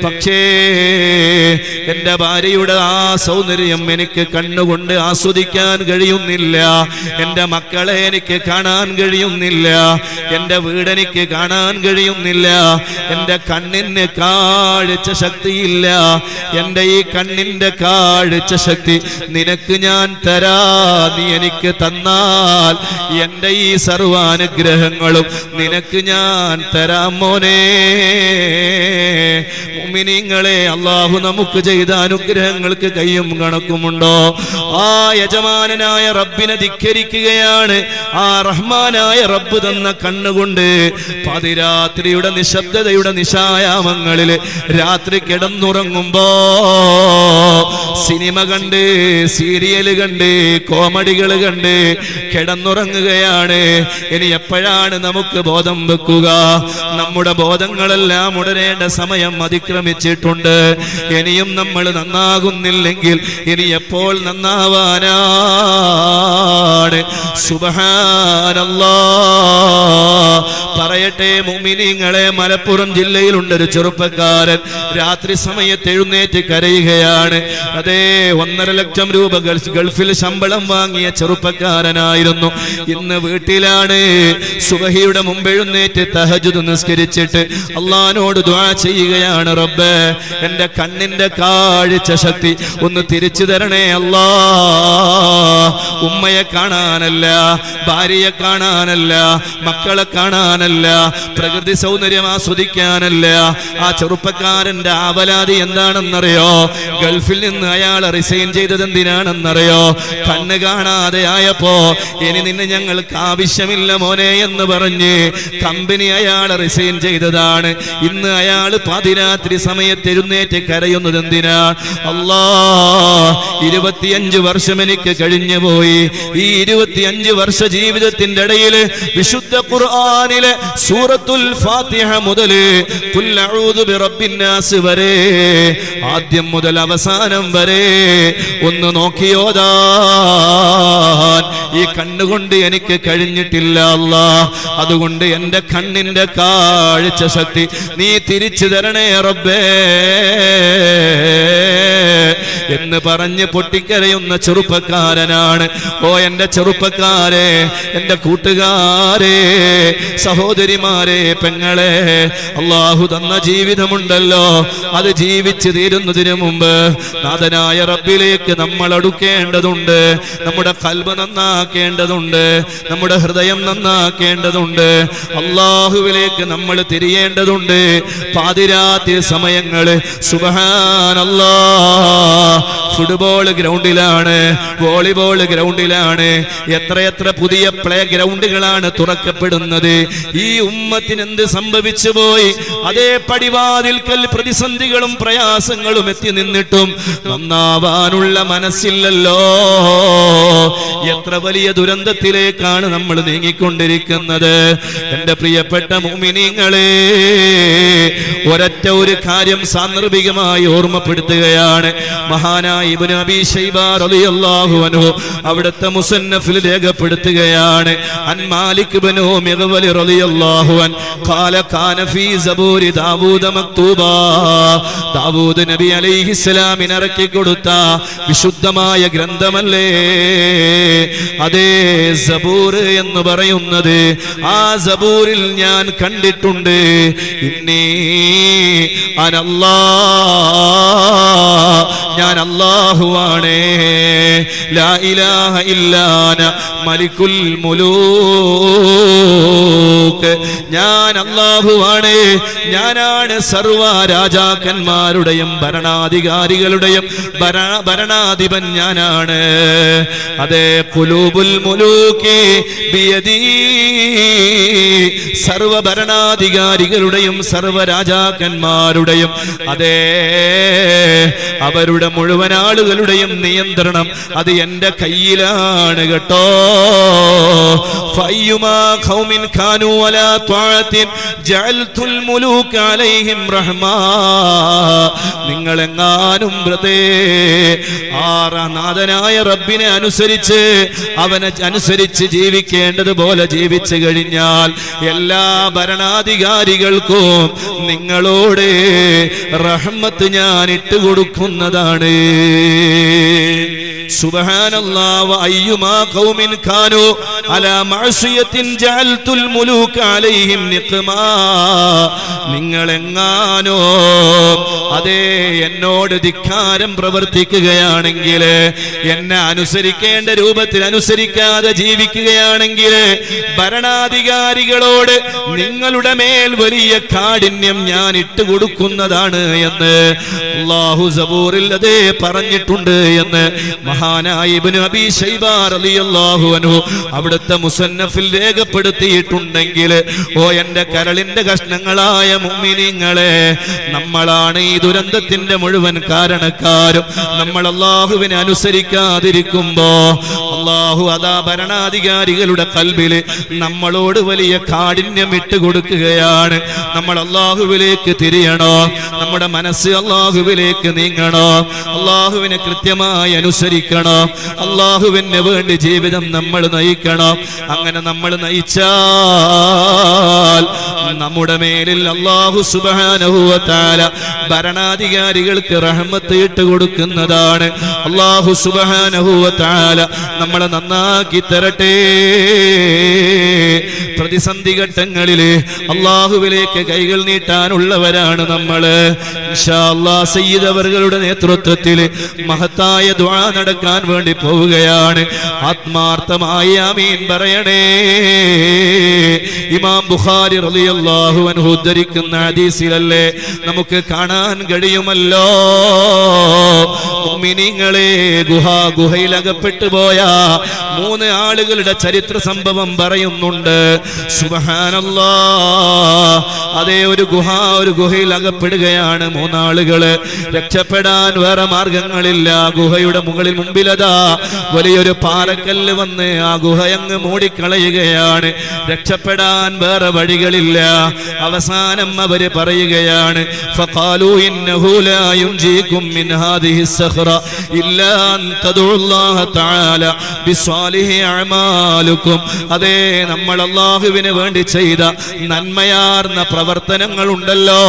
Speaker 1: പക്ഷേ എന്റെ ഭാര്യയുടെ ആ സൗന്ദര്യം എനിക്ക് കണ്ണുകൊണ്ട് ആസ്വദിക്കാൻ കഴിയുന്നില്ല. എന്റെ മക്കളെ എനിക്ക് കാണാൻ കഴിയുന്നില്ല. എന്റെ വീട് എനിക്ക് കാണാൻ കഴിയുന്നില്ല. എന്റെ കണ്ണിന് കാഴ്ച ശക്തിയില്ല. എന്റെ ഈ കണ്ണിന്റെ കാഴ്ച ശക്തി നിനക്ക് ഞാൻ തരാ. നീ എനിക്ക് തന്നാൽ എന്റെ ഈ സർവാനുഗ്രഹങ്ങളും നിനക്ക് ഞാൻ തരാം മോനെ. മുഅ്മിനീങ്ങളെ അള്ളാഹു നമുക്ക് ചെയ്ത അനുഗ്രഹങ്ങൾക്ക് കയ്യും കണക്കുമുണ്ടോ? ആ യജമാനനായ റബ്ബിനെ ധിക്കരിക്കുകയാണ് ആ റഹ്മാനായ റബ്ബ് തന്ന കണ്ണുകൊണ്ട് പതിരാത്രിയുടെ നിശബ്ദതയുടെ നിശായാമങ്ങളിൽ രാത്രി കിടന്നുറങ്ങുമ്പോ സിനിമ കണ്ട് സീരിയൽ കണ്ട് കോമഡികൾ കണ്ട് കിടന്നുറങ്ങുകയാണ്. ഇനി എപ്പോഴാണ് നമുക്ക് ബോധം വെക്കുക? നമ്മുടെ ബോധങ്ങളെല്ലാം ഉടരേണ്ട സമയം അതിക്രമിച്ചിട്ടുണ്ട്. ഇനിയും നമ്മൾ നന്നാകുന്നില്ലെങ്കിൽ ഇനി എപ്പോൾ സുബഹാനല്ലാ പറയട്ടെ മുമിനിങ്ങളെ മലപ്പുറം ജില്ലയിലുണ്ട് ഒരു ചെറുപ്പക്കാരൻ. രാത്രി സമയത്ത് എഴുന്നേറ്റ് കരയുകയാണ്. അതേ ഒന്നര ലക്ഷം രൂപ ഗൾഫിൽ ശമ്പളം വാങ്ങിയ ചെറുപ്പക്കാരനായിരുന്നു. ഇന്ന് വീട്ടിലാണ്. സുബഹിയുടെ മുമ്പ് എഴുന്നേറ്റ് തഹജുദ് നിസ്കരിച്ചിട്ട് അള്ളഹാനോട് ദ്വാ ചെയ്യുകയാണ്. റബ്ബ് എന്റെ കണ്ണിന്റെ കാഴ്ച ശക്തി ഒന്ന് തിരിച്ചു തരണേ അല്ലാ ഉമ്മയെ കാണാനല്ല ഭാര്യയെ കാണാനല്ല മക്കളെ കാണാനല്ല പ്രകൃതി സൗന്ദര്യം ആസ്വദിക്കാനല്ല. ആ ചെറുപ്പക്കാരന്റെ ആവലാതി എന്താണെന്നറിയോ? ഗൾഫിൽ നിന്ന് അയാൾ റിസൈൻ ചെയ്തത് എന്തിനാണെന്നറിയോ? കണ്ണ് കാണാതെ ആയപ്പോ ഇനി നിന്നെ ഞങ്ങൾക്ക് ആവശ്യമില്ല മോനെ എന്ന് പറഞ്ഞ് കമ്പനി അയാൾ റിസൈൻ ചെയ്തതാണ്. ഇന്ന് അയാൾ പാതിരാത്രി സമയത്ത് എഴുന്നേറ്റ് കരയുന്നത് എന്തിനാ? അല്ലാ ഇരുപത്തിയഞ്ച് വർഷം എനിക്ക് കഴിഞ്ഞു പോയി ഈ ഇരുപത്തിയഞ്ച് വർഷ ജീവിതത്തിന്റെ ഇടയിൽ വിശുദ്ധ ഖുർആാനിലെ സൂറത്തുൽ ഫാത്തിഹ മുതൽ ബിറബ്ബിന്നാസ് വരെ ആദ്യം മുതൽ അവസാനം വരെ ഒന്ന് നോക്കിയോതാ ഈ കണ്ണുകൊണ്ട് എനിക്ക് കഴിഞ്ഞിട്ടില്ല അല്ല. അതുകൊണ്ട് എന്റെ കണ്ണിന്റെ കാഴ്ച ശക്തി നീ തിരിച്ചു തരണേ റബ്ബേ. എന്ന് പറഞ്ഞ് പൊട്ടിക്കരയുന്ന ചെറുപ്പക്കാരനാണ്. ഓ എന്റെ ചെറുപ്പക്കാരെ എന്റെ കൂട്ടുകാരെ സഹോദരിമാരെ പെങ്ങളെ അള്ളാഹു തന്ന ജീവിതമുണ്ടല്ലോ. അത് ജീവിച്ച് തീരുന്നതിന് മുമ്പ് നാഥനായ റബ്ബിലേക്ക് നമ്മൾ അടുക്കേണ്ടതുണ്ട്. നമ്മുടെ കൽബ് നന്നാക്കേണ്ടതുണ്ട്. നമ്മുടെ ഹൃദയം നന്നാക്കേണ്ടതുണ്ട്. അള്ളാഹുവിലേക്ക് നമ്മൾ തിരിയേണ്ടതുണ്ട്. പാതിരാത്രി സമയങ്ങൾ. സുബഹാനല്ലാ ഫുട്ബോൾ ഗ്രൗണ്ടിലാണ് വോളിബോൾ ഗ്രൗണ്ടിലാണ് എത്രയെത്ര പുതിയ പ്ലേ ഗ്രൗണ്ടുകളാണ് തുറക്കപ്പെടുന്നത് ഈ ഉമ്മത്തിന് എന്ത് സംഭവിച്ചു പോയി? അതേ പടിവാതിൽക്കൽ പ്രതിസന്ധികളും പ്രയാസങ്ങളും എത്തി നിന്നിട്ടും നന്നാവാനുള്ള മനസ്സില്ലല്ലോ. എത്ര വലിയ ദുരന്തത്തിലേക്കാണ് നമ്മൾ നീങ്ങിക്കൊണ്ടിരിക്കുന്നത്. എന്റെ പ്രിയപ്പെട്ട മുമിനിങ്ങളെ ഒരൊറ്റ ഒരു കാര്യം സാന്ദർഭികമായി ഓർമ്മപ്പെടുത്തുകയാണ്. മഹാനായ ഇബ്നു ശൈബ റളിയല്ലാഹു അൻഹു അവിടുത്തെ മുസന്നഫിൽ രേഖപ്പെടുത്തുകയാണ്. അൻ മാലിക് ഇബ്നു റളിയല്ലാഹു അൻ ഖാല കാന ഫീ സബൂരി ദാവൂദ മക്തൂബ. ദാവൂദ് നബി ഇറക്കി കൊടുത്ത വിശുദ്ധമായ ഗ്രന്ഥമല്ലേ? അതേ സബൂർ എന്ന് പറയുന്നത് ആ സബൂറിൽ ഞാൻ കണ്ടിട്ടുണ്ട്. ഇന്നീ അനല്ലാ ഞാൻ അള്ളാഹുവാണ് ലാ ഇലാഹ ഇല്ലാന മലിക്കുൽ മുലൂക്ക്. ഞാൻ അള്ളാഹുവാണ് ഞാനാണ് സർവ രാജാക്കന്മാരുടെയും ഭരണാധികാരികളുടെയും ഭരണ- ഭരണാധിപൻ ഞാനാണ്. അതെ കുലൂബുൽ മുലൂക്കി സർവ ഭരണാധികാരികളുടെയും സർവ രാജാക്കന്മാരുടെയും അതേ അവരുടെ മുഴുവൻ ആളുകളുടെയും നിയന്ത്രണം അത് എന്റെ കയ്യിലാണ് കേട്ടോ. നിങ്ങൾ എങ്ങാനും വ്രതേ ആറാനാഥനായ റബ്ബിനെ അനുസരിച്ച് അവനെ അനുസരിച്ച് ജീവിക്കേണ്ടതുപോലെ ജീവിച്ചു കഴിഞ്ഞാൽ എല്ലാ ഭരണാധികാരികൾക്കും നിങ്ങളോട് റഹ്മത്ത് ഞാൻ ഇട്ടുകൊടുക്കുന്നതാണ്. ആണ് സുബ്ഹാനല്ലാഹ് അയ്യുമാ ഖൗമിൻ കാനൂ അലാ മഅസിയത്തിൻ ജഅൽതുൽ മുലൂക അലൈഹിം നിഖ്മാ നിങ്ങൾ എങ്ങാനോ അതേ എന്നോട് ധിക്കാരം പ്രവർത്തിക്കുകയാണെങ്കിൽ എന്നെ അനുസരിക്കേണ്ട രൂപത്തിൽ അനുസരിക്കാതെ ജീവിക്കുകയാണെങ്കിൽ ഭരണാധികാരികളോട് നിങ്ങളുടെ മേൽ വലിയ കാഠിന്യം ഞാൻ ഇട്ടുകൊടുക്കുന്നതാണ് എന്ന് അള്ളാഹു സബൂറിൽ അതേ പറഞ്ഞിട്ടുണ്ട് എന്ന് മഹാനായ ഇബ്നു അബീ ശൈബ റളിയല്ലാഹു അൻഹു അവിടുത്തെ മുസന്നഫിൽ രേഖപ്പെടുത്തിയിട്ടുണ്ടെങ്കിൽ ഓ എന്റെ കരളിന്റെ കഷ്ണങ്ങളായ മുഅ്മിനീങ്ങളെ നമ്മളാണ് ഈ ദുരന്തത്തിന്റെ മുഴുവൻ കാരണക്കാരും. നമ്മൾ അള്ളാഹുവിനെ അനുസരിക്കാതിരിക്കുമ്പോ അള്ളാഹു അതാ ഭരണാധികാരികളുടെ കൽബിൽ നമ്മളോട് വലിയ കാഠിന്യം ഇട്ട് കൊടുക്കുകയാണ്. നമ്മൾ അള്ളാഹുവിലേക്ക് തിരിയണോ? നമ്മുടെ മനസ്സ് അള്ളാഹുവിലേക്ക് നീങ്ങണോ? അള്ളാഹുവിനെ കൃത്യമായി അനുസരിക്കണോ. അള്ളാഹുവിന് വേണ്ടി ജീവിതം നമ്മൾ നയിക്കണം. അങ്ങനെ നമ്മൾ നയിച്ചാൽ നമ്മുടെ മേലിൽ അള്ളാഹു സുബാനഹുവത്താല ഭരണാധികാരികൾക്ക് റഹ്മത്ത് ഇട്ട് കൊടുക്കുന്നതാണ്. അള്ളാഹു സുബാനഹുവത്താല നമ്മളെ നന്നാക്കി തരട്ടെ. പ്രതിസന്ധി ഘട്ടങ്ങളിൽ അള്ളാഹുവിലേക്ക് കൈകൾ നീട്ടാനുള്ളവരാണ് നമ്മൾ. സയ്യിദ് അവരുടെ നേതൃത്വത്തിൽ മഹത്തായ ദുആ നടക്കാൻ വേണ്ടി പോവുകയാണ്. ആത്മാർത്ഥമായി ആമീൻ പറയണേ. ഇമാം ബുഖാരി റളിയല്ലാഹു അൻഹു ഉദ്ധരിക്കുന്ന ഹദീസിലല്ലേ നമുക്ക് കാണാൻ കഴിയുമല്ലോ. മുഅ്മിനീങ്ങളെ ഗുഹ ഗുഹയിൽ അകപ്പെട്ടു പോയ മൂന്ന് ആളുകളുടെ ചരിത്ര സംഭവം പറയുന്നുണ്ട്. സുബ്ഹാനല്ലാ. അതേ ഒരു ഗുഹ ഒരു ഗുഹയിൽ അകപ്പെടുകയാണ് മൂന്നാളുകൾ. രക്ഷപ്പെടാൻ വേറെ മാർഗങ്ങളില്ല. ഗുഹയുടെ മുകളിൽ മുൻപിലതാ വലിയൊരു പാറക്കല്ല് വന്ന് ആ ഗുഹയങ്ങ് മൂടിക്കളയുകയാണ്. രക്ഷപ്പെടാൻ വേറെ വഴികളില്ല. അവസാനം അവർ പറയുകയാണ് അതെ നമ്മൾ അള്ളാഹുവിന് വേണ്ടി ചെയ്ത നന്മയാർന്ന പ്രവർത്തനങ്ങൾ ഉണ്ടല്ലോ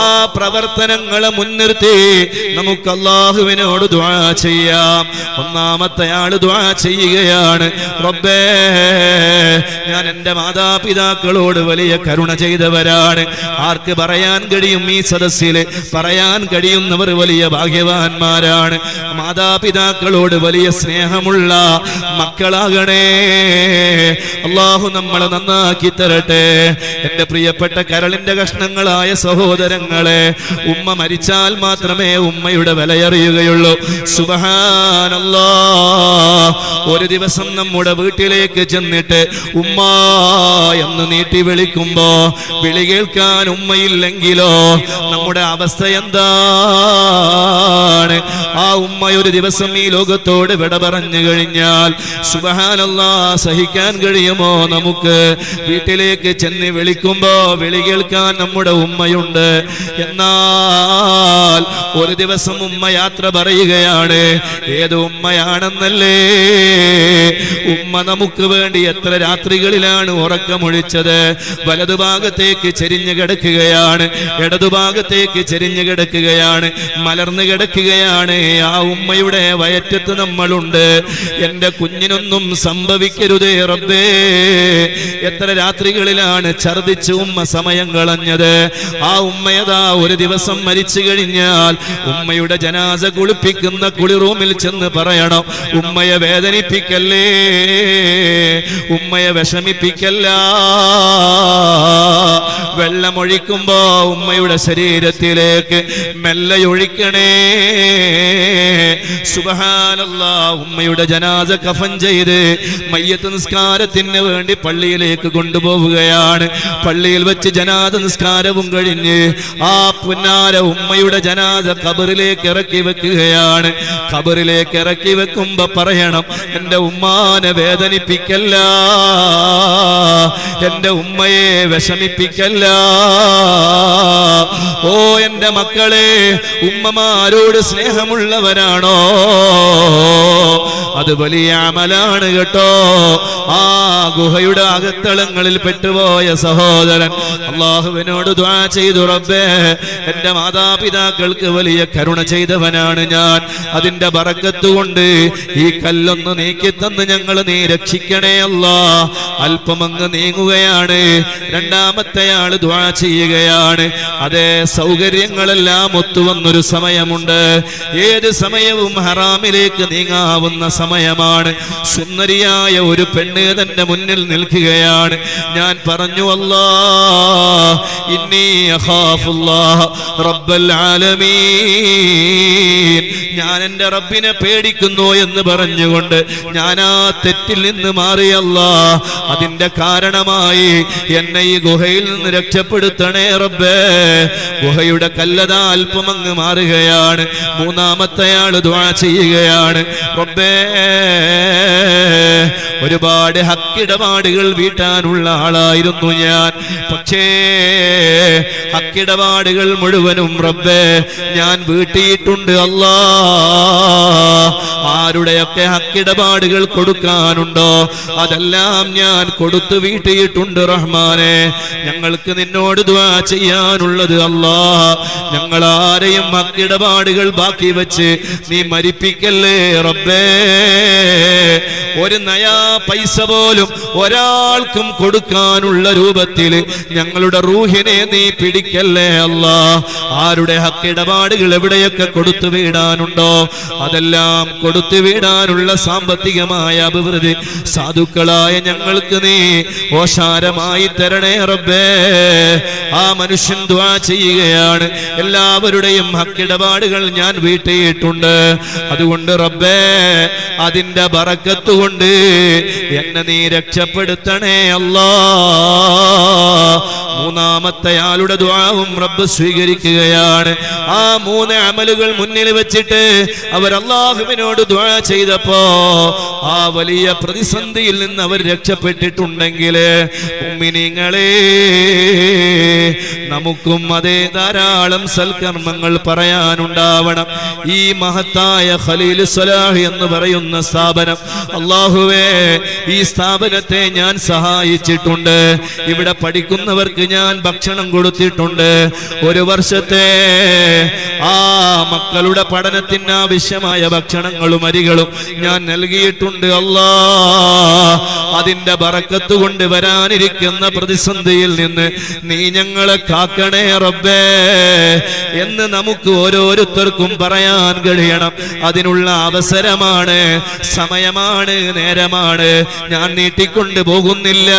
Speaker 1: ആ പ്രവർത്തനങ്ങളെ മുൻനിർത്തി നമുക്ക് അള്ളാഹുവിനോട് ദ്വാ ചെയ്യാം. ഒന്നാമത്തെ ആൾ ദ്വാ ചെയ്യുകയാണ്. റബ്ബേ ഞാൻ എന്റെ മാതാപിതാക്കളോട് വലിയ കരുണ ചെയ്തവരാണ്. ആർക്ക് പറയാൻ കഴിയും ഈ സദസ്സിൽ? പറയാൻ കഴിയുന്നവർ വലിയ ഭാഗ്യവാന്മാരാണ്. മാതാപിതാക്കളോട് വലിയ സ്നേഹമുള്ള മക്കളാകണേ. അള്ളാഹു നമ്മളെ നന്നാക്കി തരട്ടെ. എന്റെ പ്രിയപ്പെട്ട കരളിന്റെ കഷ്ണങ്ങളായ സഹോദരങ്ങളെ ഉമ്മ മരിച്ചാൽ മാത്രമേ ഉമ്മയുടെ വിലയറിയുകയുള്ളൂ. സുബഹാ ഒരു ദിവസം നമ്മുടെ വീട്ടിലേക്ക് ചെന്നിട്ട് ഉമ്മ എന്ന് നീട്ടി വിളിക്കുമ്പോ വിളി കേൾക്കാൻ ഉമ്മയില്ലെങ്കിലോ? നമ്മുടെ അവസ്ഥ എന്താണ്? ആ ഉമ്മ ഒരു ദിവസം ഈ ലോകത്തോട് വിട പറഞ്ഞു കഴിഞ്ഞാൽ സുബഹാനല്ലാ സഹിക്കാൻ കഴിയുമോ നമുക്ക്? വീട്ടിലേക്ക് ചെന്ന് വിളിക്കുമ്പോ വിളി കേൾക്കാൻ നമ്മുടെ ഉമ്മയുണ്ട്. എന്നാൽ ഒരു ദിവസം ഉമ്മ യാത്ര പറയുകയാണ് ഏത് ഉമ്മയാണെന്നല്ലേ? ഉമ്മ നമുക്ക് വേണ്ടി എത്ര രാത്രികളിലാണ് ഉറക്കമൊഴിച്ചത്? വലതുഭാഗത്തേക്ക് ചെരിഞ്ഞു കിടക്കുകയാണ്. ഇടതുഭാഗത്തേക്ക് ചെരിഞ്ഞു കിടക്കുകയാണ്. മലർന്നു കിടക്കുകയാണ്. ആ ഉമ്മയുടെ വയറ്റത്ത് നമ്മളുണ്ട്. എന്റെ കുഞ്ഞിനൊന്നും സംഭവിക്കരുതേ റബ്ബേ. എത്ര രാത്രികളിലാണ് ഛർദിച്ച് ഉമ്മ സമയം കളഞ്ഞത്? ആ ഉമ്മയതാ ഒരു ദിവസം മരിച്ചു കഴിഞ്ഞാൽ ഉമ്മയുടെ ജനാസ കുളിപ്പിക്കുന്ന കുളിറൂമിൽ ചെന്ന് പറയണം ഉമ്മയെ വേദനിപ്പിക്കല്ലേ? ഉമ്മയെ വിഷമിപ്പിക്കല്ല. വെള്ളമൊഴിക്കുമ്പോ ഉമ്മയുടെ ശരീരത്തിലേക്ക് മെല്ലെ ഒഴിക്കണേ സുബഹാനല്ല ഉമ്മയുടെ ജനാസ കഫൻ ചെയ്ത് മയ്യത്ത് നിസ്കാരത്തിന് വേണ്ടി പള്ളിയിലേക്ക് കൊണ്ടുപോവുകയാണ്. പള്ളിയിൽ വെച്ച് ജനാദ നിസ്കാരവും കഴിഞ്ഞ് ആ പുന്നാര ഉമ്മയുടെ ജനാദ കബറിലേക്ക് ഇറക്കി വെക്കുകയാണ്. കബറിലേക്ക് ഇറക്കി വെക്കുമ്പോ പറയണം എന്റെ ഉമ്മാനെ വേദനിപ്പിക്കല്ല എന്റെ ഉമ്മയെ വിഷമിപ്പിക്കല്ല. ഓ എന്റെ മക്കളെ ഉമ്മമാരോട് സ്നേഹമുള്ളവരാണോ? അത് വലിയ അമലാണ് കേട്ടോ. ആ ഗുഹയുടെ അകത്തളങ്ങളിൽ പെട്ടുപോയ സഹോദരൻ അള്ളാഹുവിനോട് ദ്വാ ചെയ്തു റബ്ബേ മാതാപിതാക്കൾക്ക് വലിയ കരുണ ചെയ്തവനാണ് ഞാൻ. അതിന്റെ ബറക്കത്ത് കൊണ്ട് ഈ കല്ലൊന്ന് നീക്കി തന്ന് ഞങ്ങൾ നീ രക്ഷിക്കണേ അല്ല. അല്പമങ്ങ് നീങ്ങുകയാണ്. രണ്ടാമത്തെ ആൾ ദ്വാ ചെയ്യുകയാണ്. അതേ സൗകര്യങ്ങളെല്ലാം ഒത്തുവന്നൊരു സമയമുണ്ട്. ഏത് സമയവും ഹറാമിലേക്ക് നീങ്ങാവുന്ന സമയമാണ്. സുന്ദരിയായ ഒരു പെണ്ണ് തന്റെ മുന്നിൽ നിൽക്കുകയാണ്. ഞാൻ പറഞ്ഞു അല്ലാ ഇന്നി റബ്ബൽ ആലമീൻ. ഞാൻ എന്റെ റബ്ബിനെ പേടിക്കുന്നു എന്ന് പറഞ്ഞുകൊണ്ട് ഞാൻ ആ തെറ്റിൽ നിന്ന് മാറിയല്ല. അതിന്റെ കാരണമായി എന്നെ ഈ ഗുഹയിൽ നിന്ന് രക്ഷപ്പെടുത്തണേ റബ്ബേ. ഗുഹയുടെ കല്ലത അല്പം അങ്ങ് മാറുകയാണ്. മൂന്നാമത്തെ ദ്വാ ചെയ്യുകയാണ്. റബ്ബേ ഒരുപാട് ഹക്കിടപാടുകൾ വീട്ടാനുള്ള ആളായിരുന്നു ഞാൻ. പക്ഷേ ഹക്കിടപാടുകൾ മുഴുവനും റബ്ബേ ഞാൻ വീട്ടിയിട്ടുണ്ട്. അല്ലാ ആരുടെയൊക്കെ ഹക്കിടപാടുകൾ കൊടുക്കാനുണ്ടോ? അതെല്ലാം ഞാൻ കൊടുത്തു വീട്ടിയിട്ടുണ്ട് റഹ്മാനെ. ഞങ്ങൾക്ക് നിന്നോട് ദ്വാ ചെയ്യാനുള്ളത് അല്ലാ ഞങ്ങൾ ആരെയും ഹക്കിടപാടുകൾ ബാക്കി വെച്ച് നീ മരിപ്പിക്കല്ലേ റബ്ബേ? ഒരു നയാ പൈസ പോലും ഒരാൾക്കും കൊടുക്കാനുള്ള രൂപത്തിൽ ഞങ്ങളുടെ റൂഹിനെ നീ പിടിക്കല്ലേ അല്ല ആരുടെ ഹക്കിടപാടുകൾ എവിടെയൊക്കെ കൊടുത്തു വീടാനുണ്ടോ? അതെല്ലാം കൊടുത്തു വിടാനുള്ള സാമ്പത്തികമായ അഭിവൃദ്ധി. സാധുക്കളായ ഞങ്ങൾക്ക് നീ ഓശാരമായി തരണേ റബ്ബേ. ആ മനുഷ്യൻ ദ്വാ ചെയ്യുകയാണ്. എല്ലാവരുടെയും ഹക്കിടപാടുകൾ ഞാൻ വീട്ടിയിട്ടുണ്ട്. അതുകൊണ്ട് റബ്ബേ അതിന്റെ ബറക്കത്തുകൊണ്ട് എന്നെ നീ രക്ഷപ്പെടുത്തണേ അല്ലാ. മൂന്നാമത്തെ ആളുടെ ദ്വാവും റബ്ബ് സ്വീകരിക്കുകയാണ്. ആ മൂന്ന് അമലുകൾ മുന്നിൽ വെച്ചിട്ട് അവർ അള്ളാഹുവിനോട് ദ്വാ ചെയ്തപ്പോ ആ വലിയ പ്രതിസന്ധിയിൽ നിന്ന് അവർ രക്ഷപ്പെട്ടിട്ടുണ്ടെങ്കിൽ ഉമ്മിനിങ്ങളെ നമുക്കും അതേ ധാരാളം സൽക്കർമ്മങ്ങൾ പറയാനുണ്ടാവണം. ഈ മഹത്തായ ഖലീൽ സലാഹ് എന്ന് പറയുന്ന സ്ഥാപനം അള്ളാഹുവേ ഈ സ്ഥാപനത്തെ ഞാൻ സഹായിച്ചിട്ടുണ്ട്. ഇവിടെ പഠിക്കുന്നവർക്ക് ഞാൻ ഭക്ഷണം കൊടുത്തിട്ടുണ്ട്. ഒരു വർഷത്തെ ആ മക്കളുടെ പഠനത്തിന് ആവശ്യമായ ഭക്ഷണങ്ങളും അരികളും ഞാൻ നൽകിയിട്ടുണ്ട് അല്ലാ. അതിന്റെ പറക്കത്ത് കൊണ്ട് വരാനിരിക്കുന്ന പ്രതിസന്ധിയിൽ നിന്ന് നീ ഞങ്ങളെ കാക്കണേ റബ്ബേ എന്ന് നമുക്ക് ഓരോരുത്തർക്കും പറയാൻ കഴിയണം. അതിനുള്ള അവസരമാണ് സമയമാണ് നേരമാണ്. ഞാൻ നീട്ടിക്കൊണ്ട് പോകുന്നില്ല.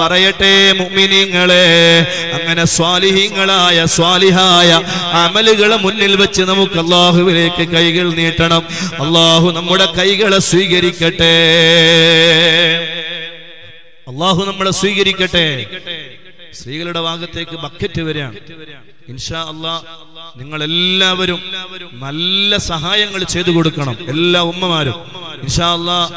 Speaker 1: പറയട്ടെ മുഅ്മിനീങ്ങളെ അങ്ങനെ സ്വാലിഹീങ്ങളായ സ്വാലിഹായ അമലുകളെ മുന്നിൽ വെച്ച് നമുക്ക് അള്ളാഹുവിലേക്ക് കൈകൾ നീട്ടണം. അള്ളാഹു നമ്മുടെ കൈകളെ സ്വീകരിക്കട്ടെ. അള്ളാഹു നമ്മളെ സ്വീകരിക്കട്ടെ. സ്ത്രീകളുടെ ഭാഗത്തേക്ക് ബക്കറ്റ് വരെയാണ് ഇൻഷാ അള്ളാ നിങ്ങൾ എല്ലാവരും നല്ല സഹായങ്ങൾ ചെയ്തു കൊടുക്കണം എല്ലാ ഉമ്മമാരും. ഇൻഷാ അള്ളാ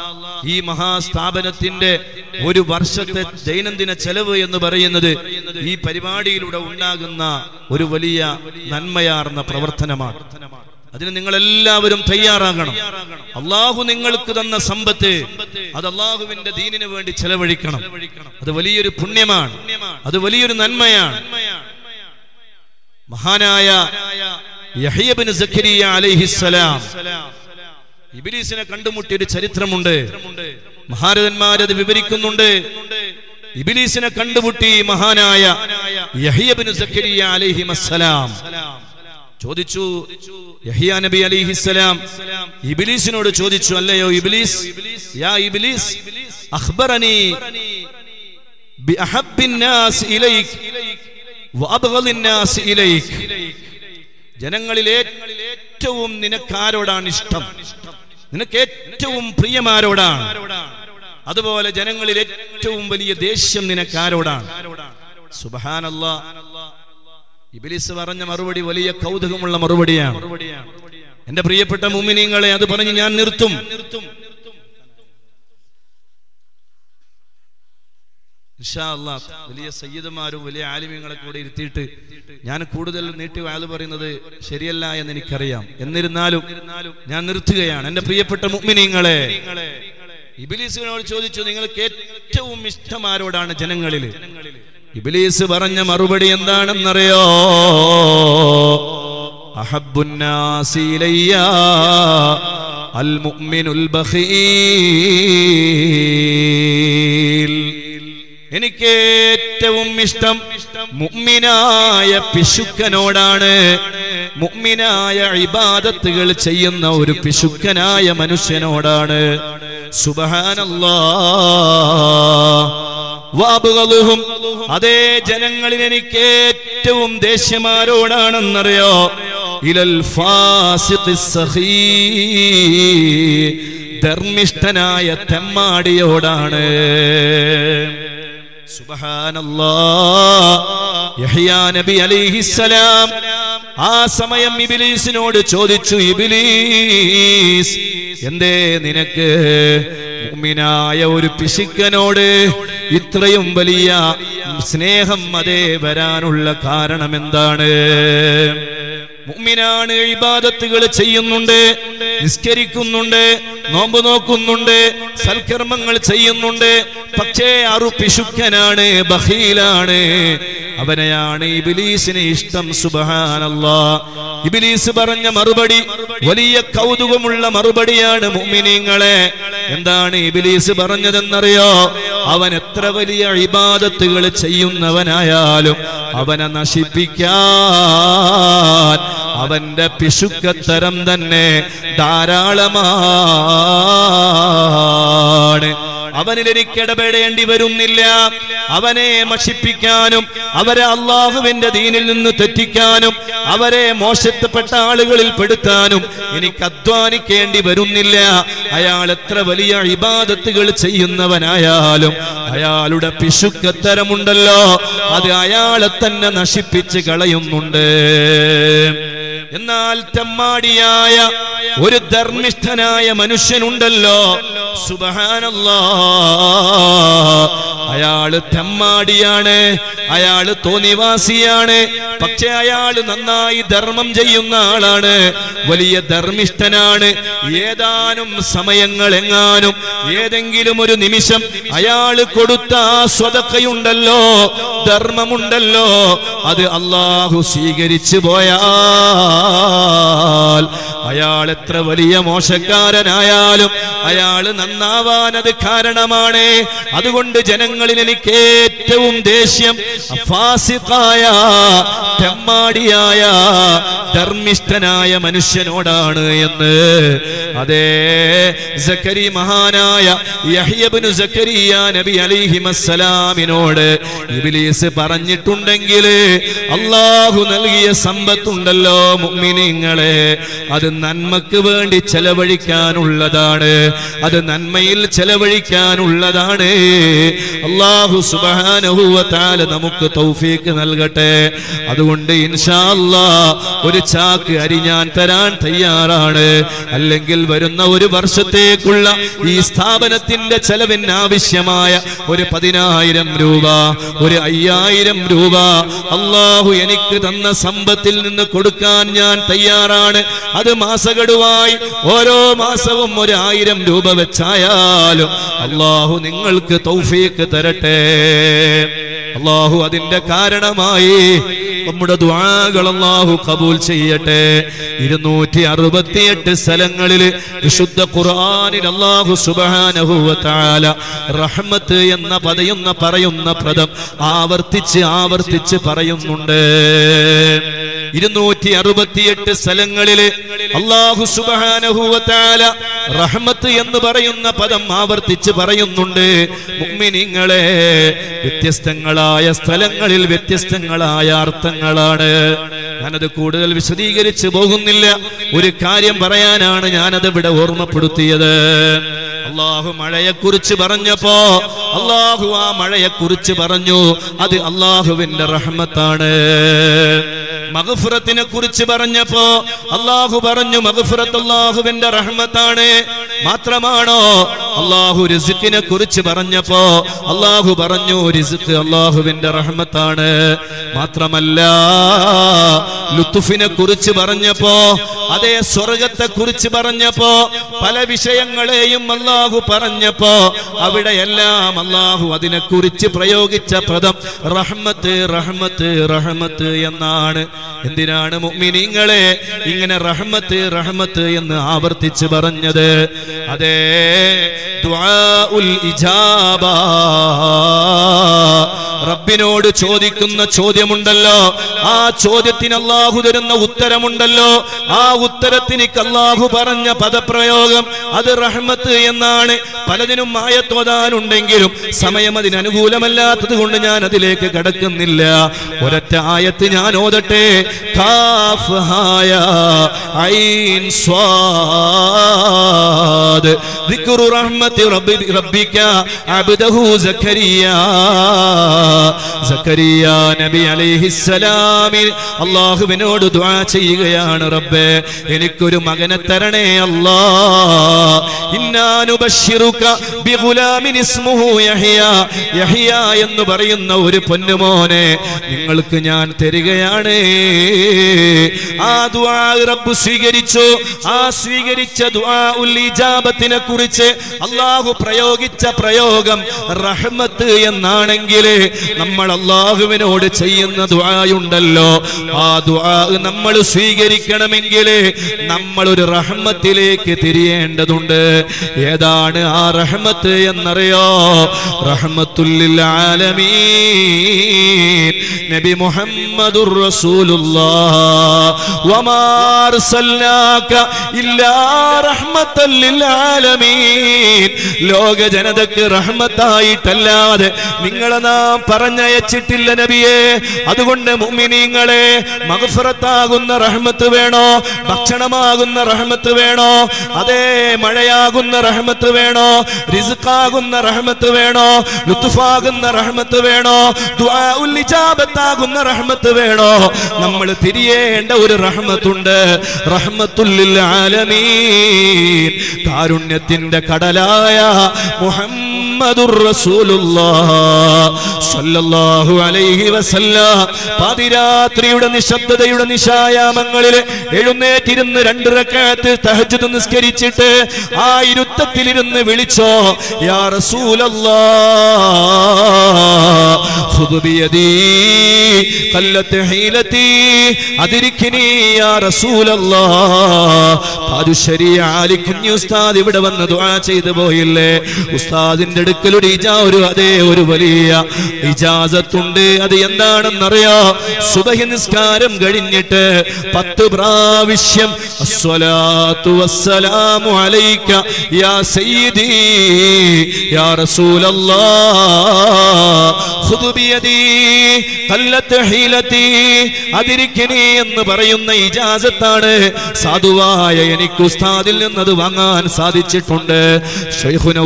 Speaker 1: ഈ മഹാസ്ഥാപനത്തിന്റെ ഒരു വർഷത്തെ ദൈനംദിന ചെലവ് എന്ന് പറയുന്നത് ഈ പരിപാടിയിലൂടെ ഉണ്ടാകുന്ന ഒരു വലിയ നന്മയാർന്ന പ്രവർത്തനമാണ്. അതിന് നിങ്ങൾ എല്ലാവരും തയ്യാറാകണം. അള്ളാഹു നിങ്ങൾക്ക് തന്ന സമ്പത്ത് അത് അള്ളാഹുവിന്റെ ദീനിന് വേണ്ടി ചെലവഴിക്കണം. അത് വലിയൊരു പുണ്യമാണ്. അത് വലിയൊരു നന്മയാണ്. മഹാനായ യഹ്യബിൻ സക്കരിയ അലൈഹിസ്സലാം ഇബിലീസിനെ കണ്ടുമുട്ടിയ ഒരു ചരിത്രമുണ്ട്. മഹാരഥന്മാരത് വിവരിക്കുന്നുണ്ട്. ഇബിലീസിനെ കണ്ടുമുട്ടി മഹാനായ യഹ്യബിൻ സക്കരിയ അലൈഹിമസ്സലാം ചോദിച്ചു യഹിയ നബി അലിഹിസ്സലാം ഇബിലീസിനോട് ചോദിച്ചു അല്ലയോ ഇബിലീസ്? യാ ഇബിലീസ്? അഖ്ബറനി ബിഅഹബ്ബിൻ നാസ് ഇലൈക് ജനങ്ങളിൽ ഏറ്റവും നിനക്കാരോടാണ് ഇഷ്ടം. നിനക്ക് ഏറ്റവും പ്രിയമാരോടാണ്. അതുപോലെ ജനങ്ങളിൽ ഏറ്റവും വലിയ ദേഷ്യം നിനക്കാരോടാണ്. സുബഹാനല്ലാ. ഇബിലിസ് പറഞ്ഞ മറുപടി വലിയ കൗതുകമുള്ള മറുപടിയാണ്. എന്റെ പ്രിയപ്പെട്ട മുമിനിങ്ങളെ അത് പറഞ്ഞ് ഞാൻ നിർത്തും. ഇൻഷാ വലിയ സയ്യിദ്മാരും വലിയ ആലിമ്യങ്ങളെ കൂടെ ഇരുത്തിയിട്ട് ഞാൻ കൂടുതൽ നീട്ടി വാൽ പറയുന്നത് ശരിയല്ല എന്ന് എനിക്കറിയാം. എന്നിരുന്നാലും ഞാൻ നിർത്തുകയാണ്. എന്റെ പ്രിയപ്പെട്ട മുഗ്മിനിങ്ങളെ ഇബിലീസിനോട് ചോദിച്ചു നിങ്ങൾക്ക് ഏറ്റവും ഇഷ്ടമാരോടാണ് ജനങ്ങളിൽ? ഇബിലീസ് പറഞ്ഞ മറുപടി എന്താണെന്നറിയോ? അഹബ്ബുന്നാസി ഇലയ്യ അൽ മുഅ്മിനുൽ ബഖീൽ എനിക്ക് ഏറ്റവും ഇഷ്ടം മുഅ്മിനായ പിശുക്കനോടാണ്. മുഅ്മിനായ ഇബാദത്തുകൾ ചെയ്യുന്ന ഒരു പിശുക്കനായ മനുഷ്യനോടാണ്. സുബഹാനല്ലാ. അതേ ജനങ്ങളിൽ എനിക്ക് ഏറ്റവും ദേഷ്യമാരോടാണെന്നറിയോ? ഇലൽ ധർമ്മിഷ്ഠനായ തെമ്മാടിയോടാണ്. നബി അലൈഹിസ്സലാം ആ സമയം ഇബിലീസിനോട് ചോദിച്ചു ഇബിലീസ് എന്തേ നിനക്ക് മുഅ്മിനായ ഒരു പിശുക്കനോട് ഇത്രയും വലിയ സ്നേഹം അതേ വരാനുള്ള കാരണം എന്താണ് മുഅ്മിനാണ് ഇബാദത്തുകൾ ചെയ്യുന്നുണ്ട് നിസ്കരിക്കുന്നുണ്ട് നോമ്പ് നോക്കുന്നുണ്ട് സൽക്കർമ്മങ്ങൾ ചെയ്യുന്നുണ്ട്. പക്ഷേ അറു പിശുക്കനാണ് ബഹീലാണ്. അവനെയാണ് ഇബിലീസിന് ഇഷ്ടം സുബഹാനല്ല. ഇബിലീസ് പറഞ്ഞ മറുപടി വലിയ കൗതുകമുള്ള മറുപടിയാണ് മുഅ്മിനീങ്ങളെ എന്താണ് ഇബിലീസ് പറഞ്ഞതെന്നറിയോ? അവൻ എത്ര വലിയ ഇബാദത്തുകൾ ചെയ്യുന്നവനായാലും അവനെ നശിപ്പിക്കാൻ അവന്റെ പിശുക്കത്തരം തന്നെ ധാരാളമാണ്. അവനിൽ എനിക്ക് ഇടപെടേണ്ടി വരുന്നില്ല. അവനെ മഷിപ്പിക്കാനും അവരെ അള്ളാഹുവിന്റെ ദീനിൽ നിന്ന് തെറ്റിക്കാനും അവരെ മോശത്തപ്പെട്ട ആളുകളിൽ പെടുത്താനും എനിക്ക് അധ്വാനിക്കേണ്ടി വരുന്നില്ല. അയാൾ എത്ര വലിയ ഇബാദത്തുകൾ ചെയ്യുന്നവനായാലും അയാളുടെ പിശുക്കത്തരമുണ്ടല്ലോ. അത് അയാളെ തന്നെ നശിപ്പിച്ച് കളയുന്നുണ്ട്. എന്നാൽ തെമ്മാടിയായ ഒരു ധർമ്മിഷ്ഠനായ മനുഷ്യനുണ്ടല്ലോ. സുബഹാനല്ലാ. അയാൾ തെമ്മാടിയാണ് അയാൾ തോന്നിവാസിയാണ്. പക്ഷെ അയാൾ നന്നായി ധർമ്മം ചെയ്യുന്ന ആളാണ്. വലിയ ധർമ്മിഷ്ഠനാണ്. ഏതാനും സമയങ്ങൾ എങ്ങാനും ഏതെങ്കിലും ഒരു നിമിഷം അയാൾ കൊടുത്ത സ്വതക്കയുണ്ടല്ലോ ധർമ്മമുണ്ടല്ലോ. അത് അള്ളാഹു സ്വീകരിച്ചു അയാൾ എത്ര വലിയ മോശക്കാരനായാലും അയാൾ നന്നാവാൻ അത് കാരണമാണ്. അതുകൊണ്ട് ജനങ്ങളിൽ എനിക്ക് ഏറ്റവും ദേഷ്യം അഫാസിഖായ തെമ്മാടിയായ ധർമ്മിഷ്ഠനായ മനുഷ്യനോടാണ് എന്ന്. അതേ സക്കരി മഹാനായ യഹ്യബ്നു സക്കരിയ നബി അലിഹിമസ്സലാമിനോട് ഇബ്ലീസ് പറഞ്ഞിട്ടുണ്ടെങ്കിൽ അള്ളാഹു നൽകിയ സമ്പത്തുണ്ടല്ലോ മുഅ്മിനീങ്ങളെ അത് നന്മക്ക് വേണ്ടി ചെലവഴിക്കാനുള്ളതാണ്. അത് നന്മയിൽ ചെലവഴിക്കാനുള്ളതാണ്. അള്ളാഹു സുബാനുഭവത്താൽ നമുക്ക് തൗഫീക്ക് നൽകട്ടെ. അതുകൊണ്ട് ഇൻഷാല്ല ഒരു ചാക്ക് അരി ഞാൻ തരാൻ തയ്യാറാണ്. അല്ലെങ്കിൽ വരുന്ന ഒരു വർഷത്തേക്കുള്ള ഈ സ്ഥാപനത്തിന്റെ ചെലവിന് ആവശ്യമായ ഒരു പതിനായിരം രൂപ ഒരു അയ്യായിരം രൂപ അള്ളാഹു എനിക്ക് തന്ന സമ്പത്തിൽ നിന്ന് കൊടുക്കാൻ ഞാൻ തയ്യാറാണ്. അത് മാസഗഡുവായി ഓരോ മാസവും ഒരു ആയിരം രൂപ വെച്ചായാലും അള്ളാഹു നിങ്ങൾക്ക് തൗഫീക്ക് തരട്ടെ. അള്ളാഹു അതിന്റെ കാരണമായി. നമ്മുടെ ദ്വാകൾ അള്ളാഹു കബൂൽ ചെയ്യട്ടെ. ഇരുന്നൂറ്റി അറുപത്തിയെട്ട് സ്ഥലങ്ങളിൽ വിശുദ്ധ ഖുർആാനിൽ അള്ളാഹു സുബാനഹുല റഹ്മത്ത് എന്ന പദയുന്ന പറയുന്ന പദം ആവർത്തിച്ച് ആവർത്തിച്ച് പറയുന്നുണ്ട്. ഇരുന്നൂറ്റി അറുപത്തിയെട്ട് സ്ഥലങ്ങളിൽ അള്ളാഹു സുബാനഹുല റഹ്മത്ത് എന്ന് പറയുന്ന പദം ആവർത്തിച്ച് പറയുന്നുണ്ട്. മുഅ്മിനീങ്ങളെ വ്യത്യസ്തങ്ങളായ സ്ഥലങ്ങളിൽ വ്യത്യസ്തങ്ങളായ അർത്ഥങ്ങളാണ്. ഞാനത് കൂടുതൽ വിശദീകരിച്ചു പോകുന്നില്ല. ഒരു കാര്യം പറയാനാണ് ഞാനത് ഇവിടെ ഓർമ്മപ്പെടുത്തിയത്. അള്ളാഹു മഴയെക്കുറിച്ച് പറഞ്ഞപ്പോ അള്ളാഹു ആ മഴയെക്കുറിച്ച് പറഞ്ഞു. അത് അള്ളാഹുവിന്റെ റഹ്മത്താണ്. മഹഫുറത്തിനെ കുറിച്ച് പറഞ്ഞപ്പോ അള്ളാഹു പറഞ്ഞു മഹഫുറത്ത് അള്ളാഹുവിന്റെ റഹ്മത്താണ്. മാത്രമാണോ? അള്ളാഹു റിസുക്കിനെ കുറിച്ച് പറഞ്ഞപ്പോ അള്ളാഹു പറഞ്ഞു റിസുക്ക് അള്ളാഹുവിന്റെ റഹ്മത്താണ്. മാത്രമല്ല ലുത്തുഫിനെ കുറിച്ച് പറഞ്ഞപ്പോ അതേ സ്വർഗത്തെ കുറിച്ച് പറഞ്ഞപ്പോ പല വിഷയങ്ങളെയും അള്ളാഹു പറഞ്ഞപ്പോ അവിടെയെല്ലാം അള്ളാഹു അതിനെ കുറിച്ച് പ്രയോഗിച്ച പദം റഹ്മത്ത് റഹ്മത്ത് റഹ്മത്ത് എന്നാണ്. എന്തിനാണ് മുഗ്മിനിങ്ങളെ ഇങ്ങനെ റഹ്മത്ത് റഹ്മത്ത് എന്ന് ആവർത്തിച്ച് പറഞ്ഞത്? അതേ ഇജാബ. റബ്ബിനോട് ചോദിക്കുന്ന ചോദ്യമുണ്ടല്ലോ. ആ ചോദ്യത്തിന് അള്ളാഹു തരുന്ന ഉത്തരമുണ്ടല്ലോ. ആ ഉത്തരത്തിനിക്ക് അള്ളാഹു പറഞ്ഞ പദപ്രയോഗം അത് റഹ്മത്ത് എന്നാണ്. പലതിനും ആയത്തോതാനുണ്ടെങ്കിലും സമയം അതിന് അനുകൂലമല്ലാത്തത് കൊണ്ട് ഞാൻ അതിലേക്ക് കടക്കുന്നില്ല. ഒരറ്റ ആയത്ത് ഞാൻ ഓതട്ടെ? കാഫ് ഹായ ഐൻ സ്വാദ് ذكر رحمة رب ربك عبده زكريا സക്കരിയ നബി അലൈഹിസ്സലാമിൽ അള്ളാഹുവിനോട് ദുആ ചെയ്യുകയാണ് റബ്ബേ എനിക്കൊരു മകനെ തരണേ അല്ലാ ഇന്നാനുബശ്ശിറുക ബിഗുലാമിൻ ഇസ്മുഹു യഹ്യ യഹ്യ എന്ന് പറയുന്ന ഒരു പൊന്നുമോനെ നിങ്ങൾക്ക് ഞാൻ തരികയാണ് ആ ദുആ റബ്ബ് സ്വീകരിച്ചു. ആ സ്വീകരിച്ച ദുആ ഉൽ ഇജാബത്തിനെ കുറിച്ച് അള്ളാഹു പ്രയോഗിച്ച പ്രയോഗം റഹ്മത്ത് എന്നാണെങ്കിൽ നമ്മൾ അള്ളാഹുവിനോട് ചെയ്യുന്ന ദുആയുണ്ടല്ലോ. ആ ദുആ നമ്മൾ സ്വീകരിക്കണമെങ്കിൽ നമ്മൾ ഒരു റഹ്മത്തിലേക്ക് തിരിയേണ്ടതുണ്ട്. ഏതാണ് ആ റഹ്മത്ത് എന്നറിയോ? റഹ്മത്തുല്ലിൽ ആലമീൻ. നബി മുഹമ്മദുർ ലോക ജനതക്ക് റഹ്മത്തായിട്ടല്ലാതെ നിങ്ങളെ നാം പറഞ്ഞയച്ചിട്ടില്ല നബിയെ. അതുകൊണ്ട് മുഅ്മിനീങ്ങളെ മഹഫറത്താകുന്ന റഹ്മത്ത് വേണോ? ഭക്ഷണമാകുന്ന റഹ്മത്ത് വേണോ? അതേ മഴയാകുന്ന റഹ്മത്ത് വേണോ? റിസുക്കാകുന്ന റഹ്മത്ത് വേണോ? ലുത്തുഫാകുന്ന റഹ്മത്ത് വേണോ? ഇജാബത്താകുന്ന റഹ്മത്ത് വേണോ? നമ്മൾ തിരിയേണ്ട ഒരു റഹ്മത്തുണ്ട്. റഹ്മത്തുല്ലിൽ ആലമീൻ. കാരുണ്യത്തിന്റെ കടലായ മുഹമ്മദ് മുഹമ്മദുർ സ്വല്ലല്ലാഹു അലൈഹി വസല്ലം. പാതിരാത്രിയുടെ നിശബ്ദതയുടെ നിശായാമങ്ങളിൽ എഴുന്നേറ്റിരുന്ന് രണ്ട് റക്അത്ത് തഹജ്ജുദ് നിസ്കരിച്ചിട്ട് ആ ഇരുത്തത്തിലിരുന്ന് വിളിച്ചോ യാ റസൂലല്ലാഹ് ഖുദ് ബിയദി ഖല്ലത്ത് ഹീലതി അതിരിക്കിനി യാ റസൂലല്ലാഹ് പാതുശരി ആലി കുഞ്ഞു ഉസ്താദ് ഇവിടെ വന്ന് ദുആ ചെയ്തു പോയില്ലേ? ഉസ്താദിന്റെ അടുക്കൽ ഒരു ഇജാ ഒരു അതേ ഒരു വലിയ ഇജാസത്തുണ്ട്. അത് എന്താണെന്നറിയോ? സുബഹി നിസ്കാരം കഴിഞ്ഞിട്ട് പത്ത് പ്രാവശ്യം അസ്സലാത്തു വസ്സലാമു യാ സയ്യിദി യാ ഹീലതി എന്ന് പറയുന്ന ഇജാസത്താണ്. സാധുവായ എനിക്ക് ഉസ്താദിൽ നിന്നത് വാങ്ങാൻ സാധിച്ചിട്ടുണ്ട്.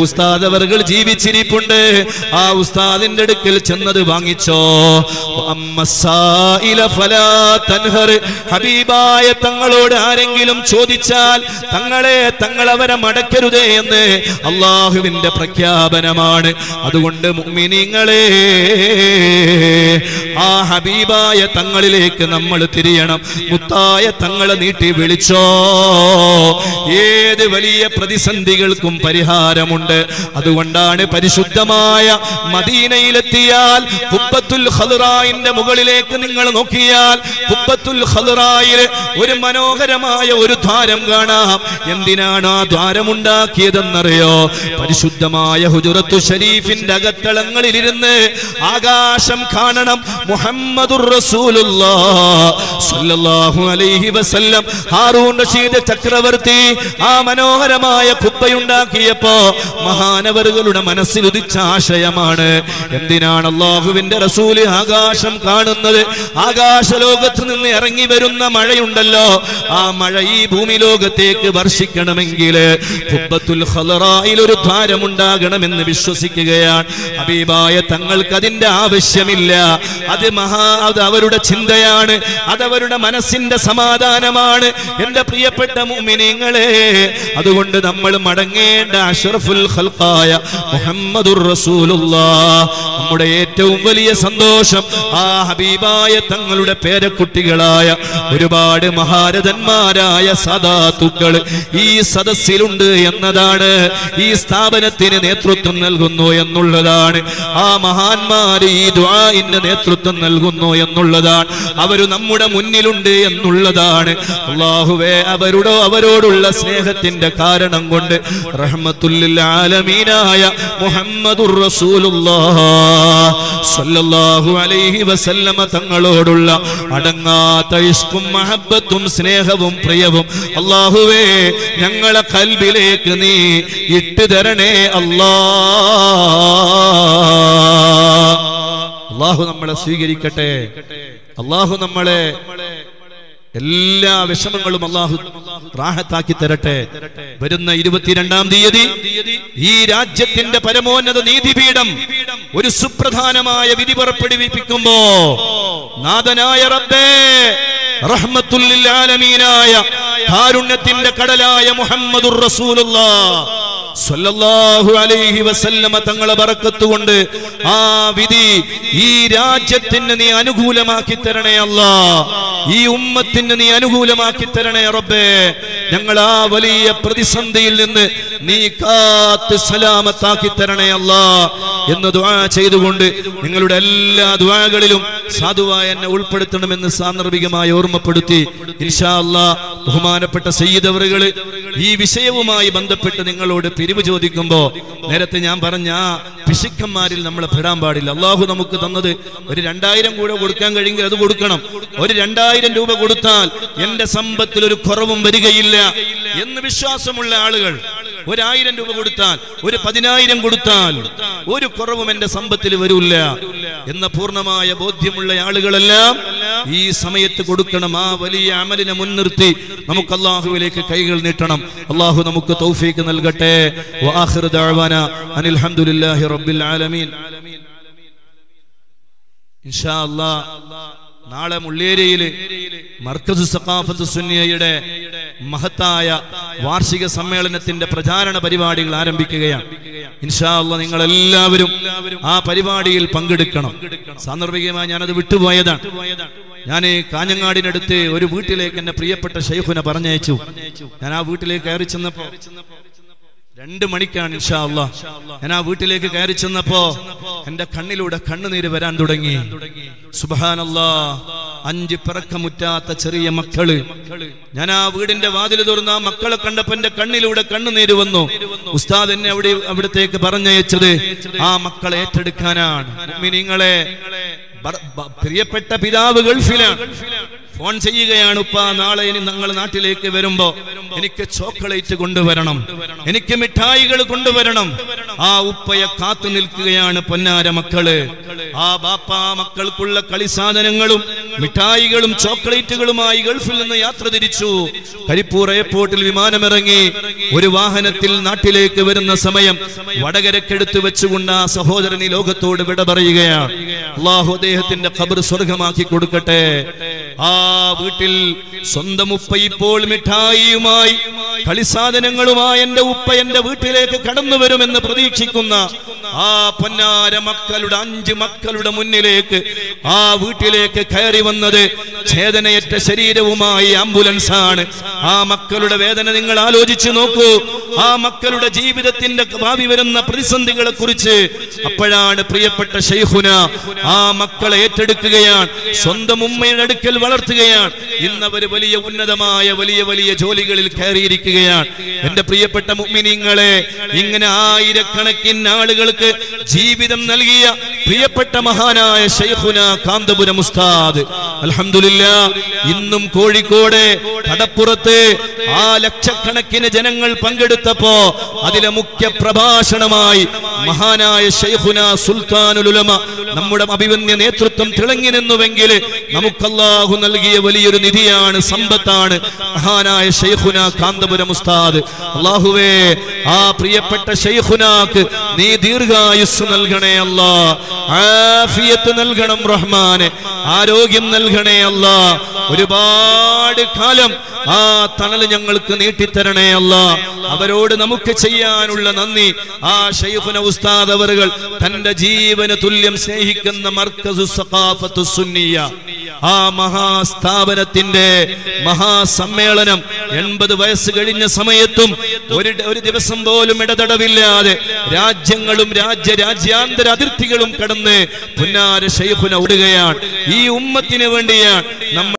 Speaker 1: ഉസ്താദ് അവർകൾ ജീവിച്ചിരിപ്പുണ്ട് ആ ഉസ്താദിന്റെ അടുക്കൽ ചെന്നത് വാങ്ങിച്ചോ. ഹബീബായ തങ്ങളോട് ആരെങ്കിലും ചോദിച്ചാൽ തങ്ങളെ തങ്ങളവരെ മടക്കരുതേ എന്ന് അള്ളാഹുവിന്റെ പ്രഖ്യാപനമാണ്. അതുകൊണ്ട് മുഅ്മിനീങ്ങളെ ആ ഹബീബായ തങ്ങളിലേക്ക് നമ്മൾ തിരിയണം. മുത്തായ തങ്ങളെ നീട്ടി വിളിച്ചോ. ഏത് വലിയ പ്രതിസന്ധികൾക്കും പരിഹാരമുണ്ട്. അതുകൊണ്ടാണ് പരിശുദ്ധമായ മദീനയിലെത്തിയാൽ കുപ്പത്തുൽ ഹലുറായിന്റെ മുകളിലേക്ക് നിങ്ങൾ നോക്കിയാൽ കുപ്പത്തുൽ ഹലുറായി ഒരു മനോഹരമായ ഒരു ദ്വാരം കാണാം. എന്തിനാണ് ആ ദ്വാരമുണ്ടാക്കിയതെന്നറിയോ? പരിശുദ്ധമായ ഹുജുറത്തു ഷരീഫിന്റെ അകത്തളങ്ങളിലിരുന്ന് ആകാശം കാണണം. മുഹമ്മദുർ അലൈഹി വസല്ലം. ചക്രവർത്തി ആ മനോഹരമായ കുപ്പയുണ്ടാക്കിയപ്പോ മഹാനവറുകളുടെ മനസ്സിൽ ഉദിച്ച ആശയമാണ് എന്തിനാണ് അള്ളാഹുവിന്റെ റസൂൽ ആകാശം കാണുന്നത്? ആകാശ ലോകത്ത് നിന്ന് ഇറങ്ങി വരുന്ന മഴയുണ്ടല്ലോ. ആ മഴ ഈ ഭൂമി ലോകത്തേക്ക് വർഷിക്കണമെങ്കിൽ ഒരു ദ്വാരമുണ്ടാകണമെന്ന് വിശ്വസിക്കുകയാണ്. അബീബായ തങ്ങൾക്ക് അതിന്റെ ആവശ്യമില്ല. അത് മഹാ അത് അവരുടെ ചിന്തയാണ്. അതവരുടെ മനസ്സിന്റെ സമാധാനമാണ്. എന്റെ പ്രിയപ്പെട്ട മുമിനിങ്ങളെ അതുകൊണ്ട് നമ്മൾ മടങ്ങേണ്ട അഷറഫുൽ ഖൽഖായ റസൂലുള്ള നമ്മുടെ ഏറ്റവും വലിയ സന്തോഷം ആ ഹബീബായ തങ്ങളുടെ പേരക്കുട്ടികളായ ഒരുപാട് മഹാരഥന്മാരായ സദാത്തുക്കൾ ഈ സദസ്സിലുണ്ട് എന്നതാണ് ഈ സ്ഥാപനത്തിന് നേതൃത്വം നൽകുന്നു എന്നുള്ളതാണ്. ആ മഹാന്മാര് ഈ ദ്വാഇന്റെ നേതൃത്വം നൽകുന്നു എന്നുള്ളതാണ്. അവർ നമ്മുടെ മുന്നിലുണ്ട് എന്നുള്ളതാണ്. അള്ളാഹുവേ അവരുടെ അവരോടുള്ള സ്നേഹത്തിന്റെ കാരണം കൊണ്ട് റഹ്മത്തുല്ലിൽ ആലമീനായ അലൈഹി വസല്ലമ തങ്ങളോടുള്ള അടങ്ങാത്ത ഇഷ്കും മഹബത്തും സ്നേഹവും പ്രിയവും. അള്ളാഹുവേ ഞങ്ങളെ കൽബിലേക്ക് നീ ഇട്ടു തരണേ അല്ലാ. അള്ളാഹു നമ്മളെ സ്വീകരിക്കട്ടെ. അള്ളാഹു നമ്മളെ എല്ലാ വിഷമങ്ങളും അള്ളാഹു റാഹത്താക്കി തരട്ടെ. വരുന്ന ഇരുപത്തിരണ്ടാം തീയതി ഈ രാജ്യത്തിന്റെ പരമോന്നത നീതിപീഠം ഒരു സുപ്രധാനമായ വിധി പുറപ്പെടുവിപ്പിക്കുമ്പോ നാഥനായ റബ്ബേ റഹ്മത്തുല്ലാലമീനായ കാരുണ്യത്തിന്റെ കടലായ മുഹമ്മദുർ റസൂലുള്ളാഹ് സ്വല്ലല്ലാഹു അലൈഹി വസല്ലമ തങ്ങളെ ബറക്കത്ത് കൊണ്ട് ആ വിധി ഈ രാജ്യത്തിന് നീ അനുകൂലമാക്കി തരണേ അല്ലാ. ഈ ഉമ്മത്തിന് നീ അനുകൂലമാക്കി തരണേ റബ്ബേ. ഞങ്ങൾ ആ വലിയ പ്രതിസന്ധിയിൽ നിന്ന് നീ കാത്ത് സലാമത്താക്കി തരണേ അല്ലാ. എന്ന് ദുആ ചെയ്തുകൊണ്ട് നിങ്ങളുടെ എല്ലാ ദുആകളിലും സാധുവായ എന്നെ ഉൾപ്പെടുത്തണമെന്ന് സാന്ദർഭികമായി ഓർമ്മപ്പെടുത്തി ഇൻഷാ അല്ലാ ബഹുമാനപ്പെട്ട സയ്യിദ് ഈ വിഷയവുമായി ബന്ധപ്പെട്ട് നിങ്ങളോട് പിരിവ് ചോദിക്കുമ്പോ നേരത്തെ ഞാൻ പറഞ്ഞ പിശുക്കന്മാരിൽ നമ്മൾ പെടാൻ പാടില്ല. അള്ളാഹു നമുക്ക് തന്നത് ഒരു രണ്ടായിരം കൂടെ കൊടുക്കാൻ കഴിയുമെങ്കിൽ അത് കൊടുക്കണം. ഒരു രണ്ടായിരം രൂപ കൊടുത്താൽ എന്റെ സമ്പത്തിൽ ഒരു കുറവും വരികയില്ല. എന്ന് വിശ്വാസമുള്ള ആളുകൾ ഒരായിരം രൂപ കൊടുത്താൽ ഒരു പതിനായിരം കൊടുത്താൽ ഒരു കുറവും എന്റെ സമ്പത്തിൽ വരില്ല എന്ന പൂർണമായ ബോധ്യമുള്ള ആളുകളെല്ലാം ഈ സമയത്ത് കൊടുക്കണം. ആ വലിയ അമലിനെ മുൻനിർത്തി നമുക്ക് അള്ളാഹുവിലേക്ക് കൈകൾ നീട്ടണം. അള്ളാഹു നമുക്ക് തൗഫീക്ക് നൽകട്ടെ. വആഖിറു ദഅവാന അനിൽ ഹംദുലില്ലാഹി റബ്ബിൽ ആലമീൻ. ഇൻഷാ അല്ലാ നാളെ മുള്ളേരിയിൽ മർക്കസ് സഖാഫത്ത് സുന്നിയയുടെ മഹത്തായ വാർഷിക സമ്മേളനത്തിന്റെ പ്രചാരണ പരിപാടികൾ ആരംഭിക്കുകയാണ്. ഇൻഷാ അള്ളാ നിങ്ങൾ എല്ലാവരും ആ പരിപാടിയിൽ പങ്കെടുക്കണം. സാന്ദർഭികമായി ഞാനത് വിട്ടുപോയതാണ്. ഞാൻ കാഞ്ഞങ്ങാടിനടുത്ത് ഒരു വീട്ടിലേക്ക് എന്റെ പ്രിയപ്പെട്ട ഷെയ്ഖുനെ പറഞ്ഞയച്ചു. ഞാൻ ആ വീട്ടിലേക്ക് കയറി ചെന്നപ്പോ രണ്ട് മണിക്കാണ് ഇൻഷാ അള്ളാ. ഞാൻ ആ വീട്ടിലേക്ക് കയറി ചെന്നപ്പോ എന്റെ കണ്ണിലൂടെ കണ്ണുനീര് വരാൻ തുടങ്ങി. സുബാനല്ലാ അഞ്ച് പിറക്കമുറ്റാത്ത ചെറിയ മക്കൾ. ഞാൻ ആ വീടിന്റെ വാതിൽ തുറന്ന ആ മക്കളെ കണ്ടപ്പോ എന്റെ കണ്ണിലൂടെ കണ്ണുനീര് വന്നു. ഉസ്താദ് എന്നെ അവിടെ അവിടത്തേക്ക് പറഞ്ഞയച്ചത് ആ മക്കളെ ഏറ്റെടുക്കാനാണ്. നിങ്ങളെ പ്രിയപ്പെട്ട പിതാവ് ഗൾഫിലാണ്. ഫോൺ ചെയ്യുകയാണ് ഉപ്പ. നാളെ ഇനി ഞങ്ങൾ നാട്ടിലേക്ക് വരുമ്പോ എനിക്ക് ചോക്ലേറ്റ് കൊണ്ടുവരണം. എനിക്ക് മിഠായികൾ കൊണ്ടുവരണം. ആ ഉപ്പയെ കാത്തു നിൽക്കുകയാണ് പൊന്നാര മക്കൾ. ആ ബാപ്പ മക്കൾക്കുള്ള കളി സാധനങ്ങളും മിഠായികളും ചോക്ലേറ്റുകളുമായി ഗൾഫിൽ നിന്ന് യാത്ര തിരിച്ചു. കരിപ്പൂർ എയർപോർട്ടിൽ വിമാനമിറങ്ങി ഒരു വാഹനത്തിൽ നാട്ടിലേക്ക് വരുന്ന സമയം വടകരക്കെടുത്ത് വെച്ചുകൊണ്ട് ആ സഹോദരൻ ഈ ലോകത്തോട് വിട പറയുകയാണ്. അള്ളാഹു അദ്ദേഹത്തിന്റെ ഖബർ സ്വർഗമാക്കി കൊടുക്കട്ടെ. ആ വീട്ടിൽ സ്വന്തം ഉപ്പ ഇപ്പോൾ മിഠായിയുമായി കളിസാധനങ്ങളുമായി എന്റെ ഉപ്പ എന്റെ വീട്ടിലേക്ക് കടന്നു വരുമെന്ന് പ്രതീക്ഷിക്കുന്ന ആ പൊന്നാര മക്കളുടെ അഞ്ച് മക്കളുടെ മുന്നിലേക്ക് ആ വീട്ടിലേക്ക് കയറി വന്നത് ഛേദനയറ്റ ശരീരവുമായി ആംബുലൻസ് ആണ് ആ മക്കളുടെ വേദന നിങ്ങൾ ആലോചിച്ചു നോക്കൂ. ആ മക്കളുടെ ജീവിതത്തിന്റെ ഭാവി വരുന്ന പ്രതിസന്ധികളെ കുറിച്ച് അപ്പോഴാണ് പ്രിയപ്പെട്ട ഷെയ്ഖുന ആ മക്കളെ ഏറ്റെടുക്കുകയാണ്. സ്വന്തം ഉമ്മയുടെ അടുക്കൽ വളർത്തുകയാണ് ഇന്ന് അവർ വലിയ ഉന്നതമായ വലിയ വലിയ ജോലികളിൽ കയറിയിരിക്കുകയാണ്. എന്റെ പ്രിയപ്പെട്ട മുമ്മിനിങ്ങളെ ഇങ്ങനെ ആയിരക്കണക്കിന് ആളുകൾക്ക് ജീവിതം നൽകിയ പ്രിയപ്പെട്ട മഹാനായ ഷെയ്ഖുന കാന്തപുരം ഉസ്താദ് അലഹമില്ല ഇന്നും കോഴിക്കോട് കടപ്പുറത്ത് ആ ലക്ഷക്കണക്കിന് ജനങ്ങൾ പങ്കെടുത്തപ്പോ അതിലെ മുഖ്യ പ്രഭാഷണമായി മഹാനായ ഷെയ്ഖുന സുൽത്താനുലുലമ നമ്മുടെ അഭിവന്യ നേതൃത്വം തിളങ്ങി നിന്നുവെങ്കിൽ നമുക്കല്ലാഹു നൽകിയ വലിയൊരു നിധിയാണ് സമ്പത്താണ്. മഹാനായ ഷെയ്ഖുന കാന്തപുരം ഉസ്താദ്. അള്ളാഹുവേ ആ പ്രിയപ്പെട്ട ഷെയ്ഖുനാക്ക് നീ ദീർഘായുസ് നൽകണേ അല്ലാ. ആഫിയത്ത് നൽകണം റഹ്മാനെ. ആരോഗ്യം നൽകണേ അല്ലാ. ഒരുപാട് കാലം ആ തണൽ ഞങ്ങൾക്ക് നീട്ടിത്തരണേ അല്ല. അവരോട് നമുക്ക് ചെയ്യാനുള്ള നന്ദി. ആ ഷെയ്ഖുന ഉസ്താദ് അവറുകൾ തന്റെ ജീവന തുല്യം സ്നേഹിക്കുന്ന മർക്കസു സഖാഫത്തു സുന്നിയ. ആ മഹാസ്ഥാപനത്തിന്റെ മഹാസമ്മേളനം എൺപത് വയസ്സ് കഴിഞ്ഞ സമയത്തും ഒരു ഒരു ദിവസം പോലും ഇടതടവില്ലാതെ രാജ്യങ്ങളും രാജ്യ രാജ്യാന്തര അതിർത്തികളും കടന്ന് പുന്നാര ഷെയ്ഖുന ഓടുകയാണ്. ഈ ഉമ്മത്തിന് വേണ്ടിയാണ് നമ്മൾ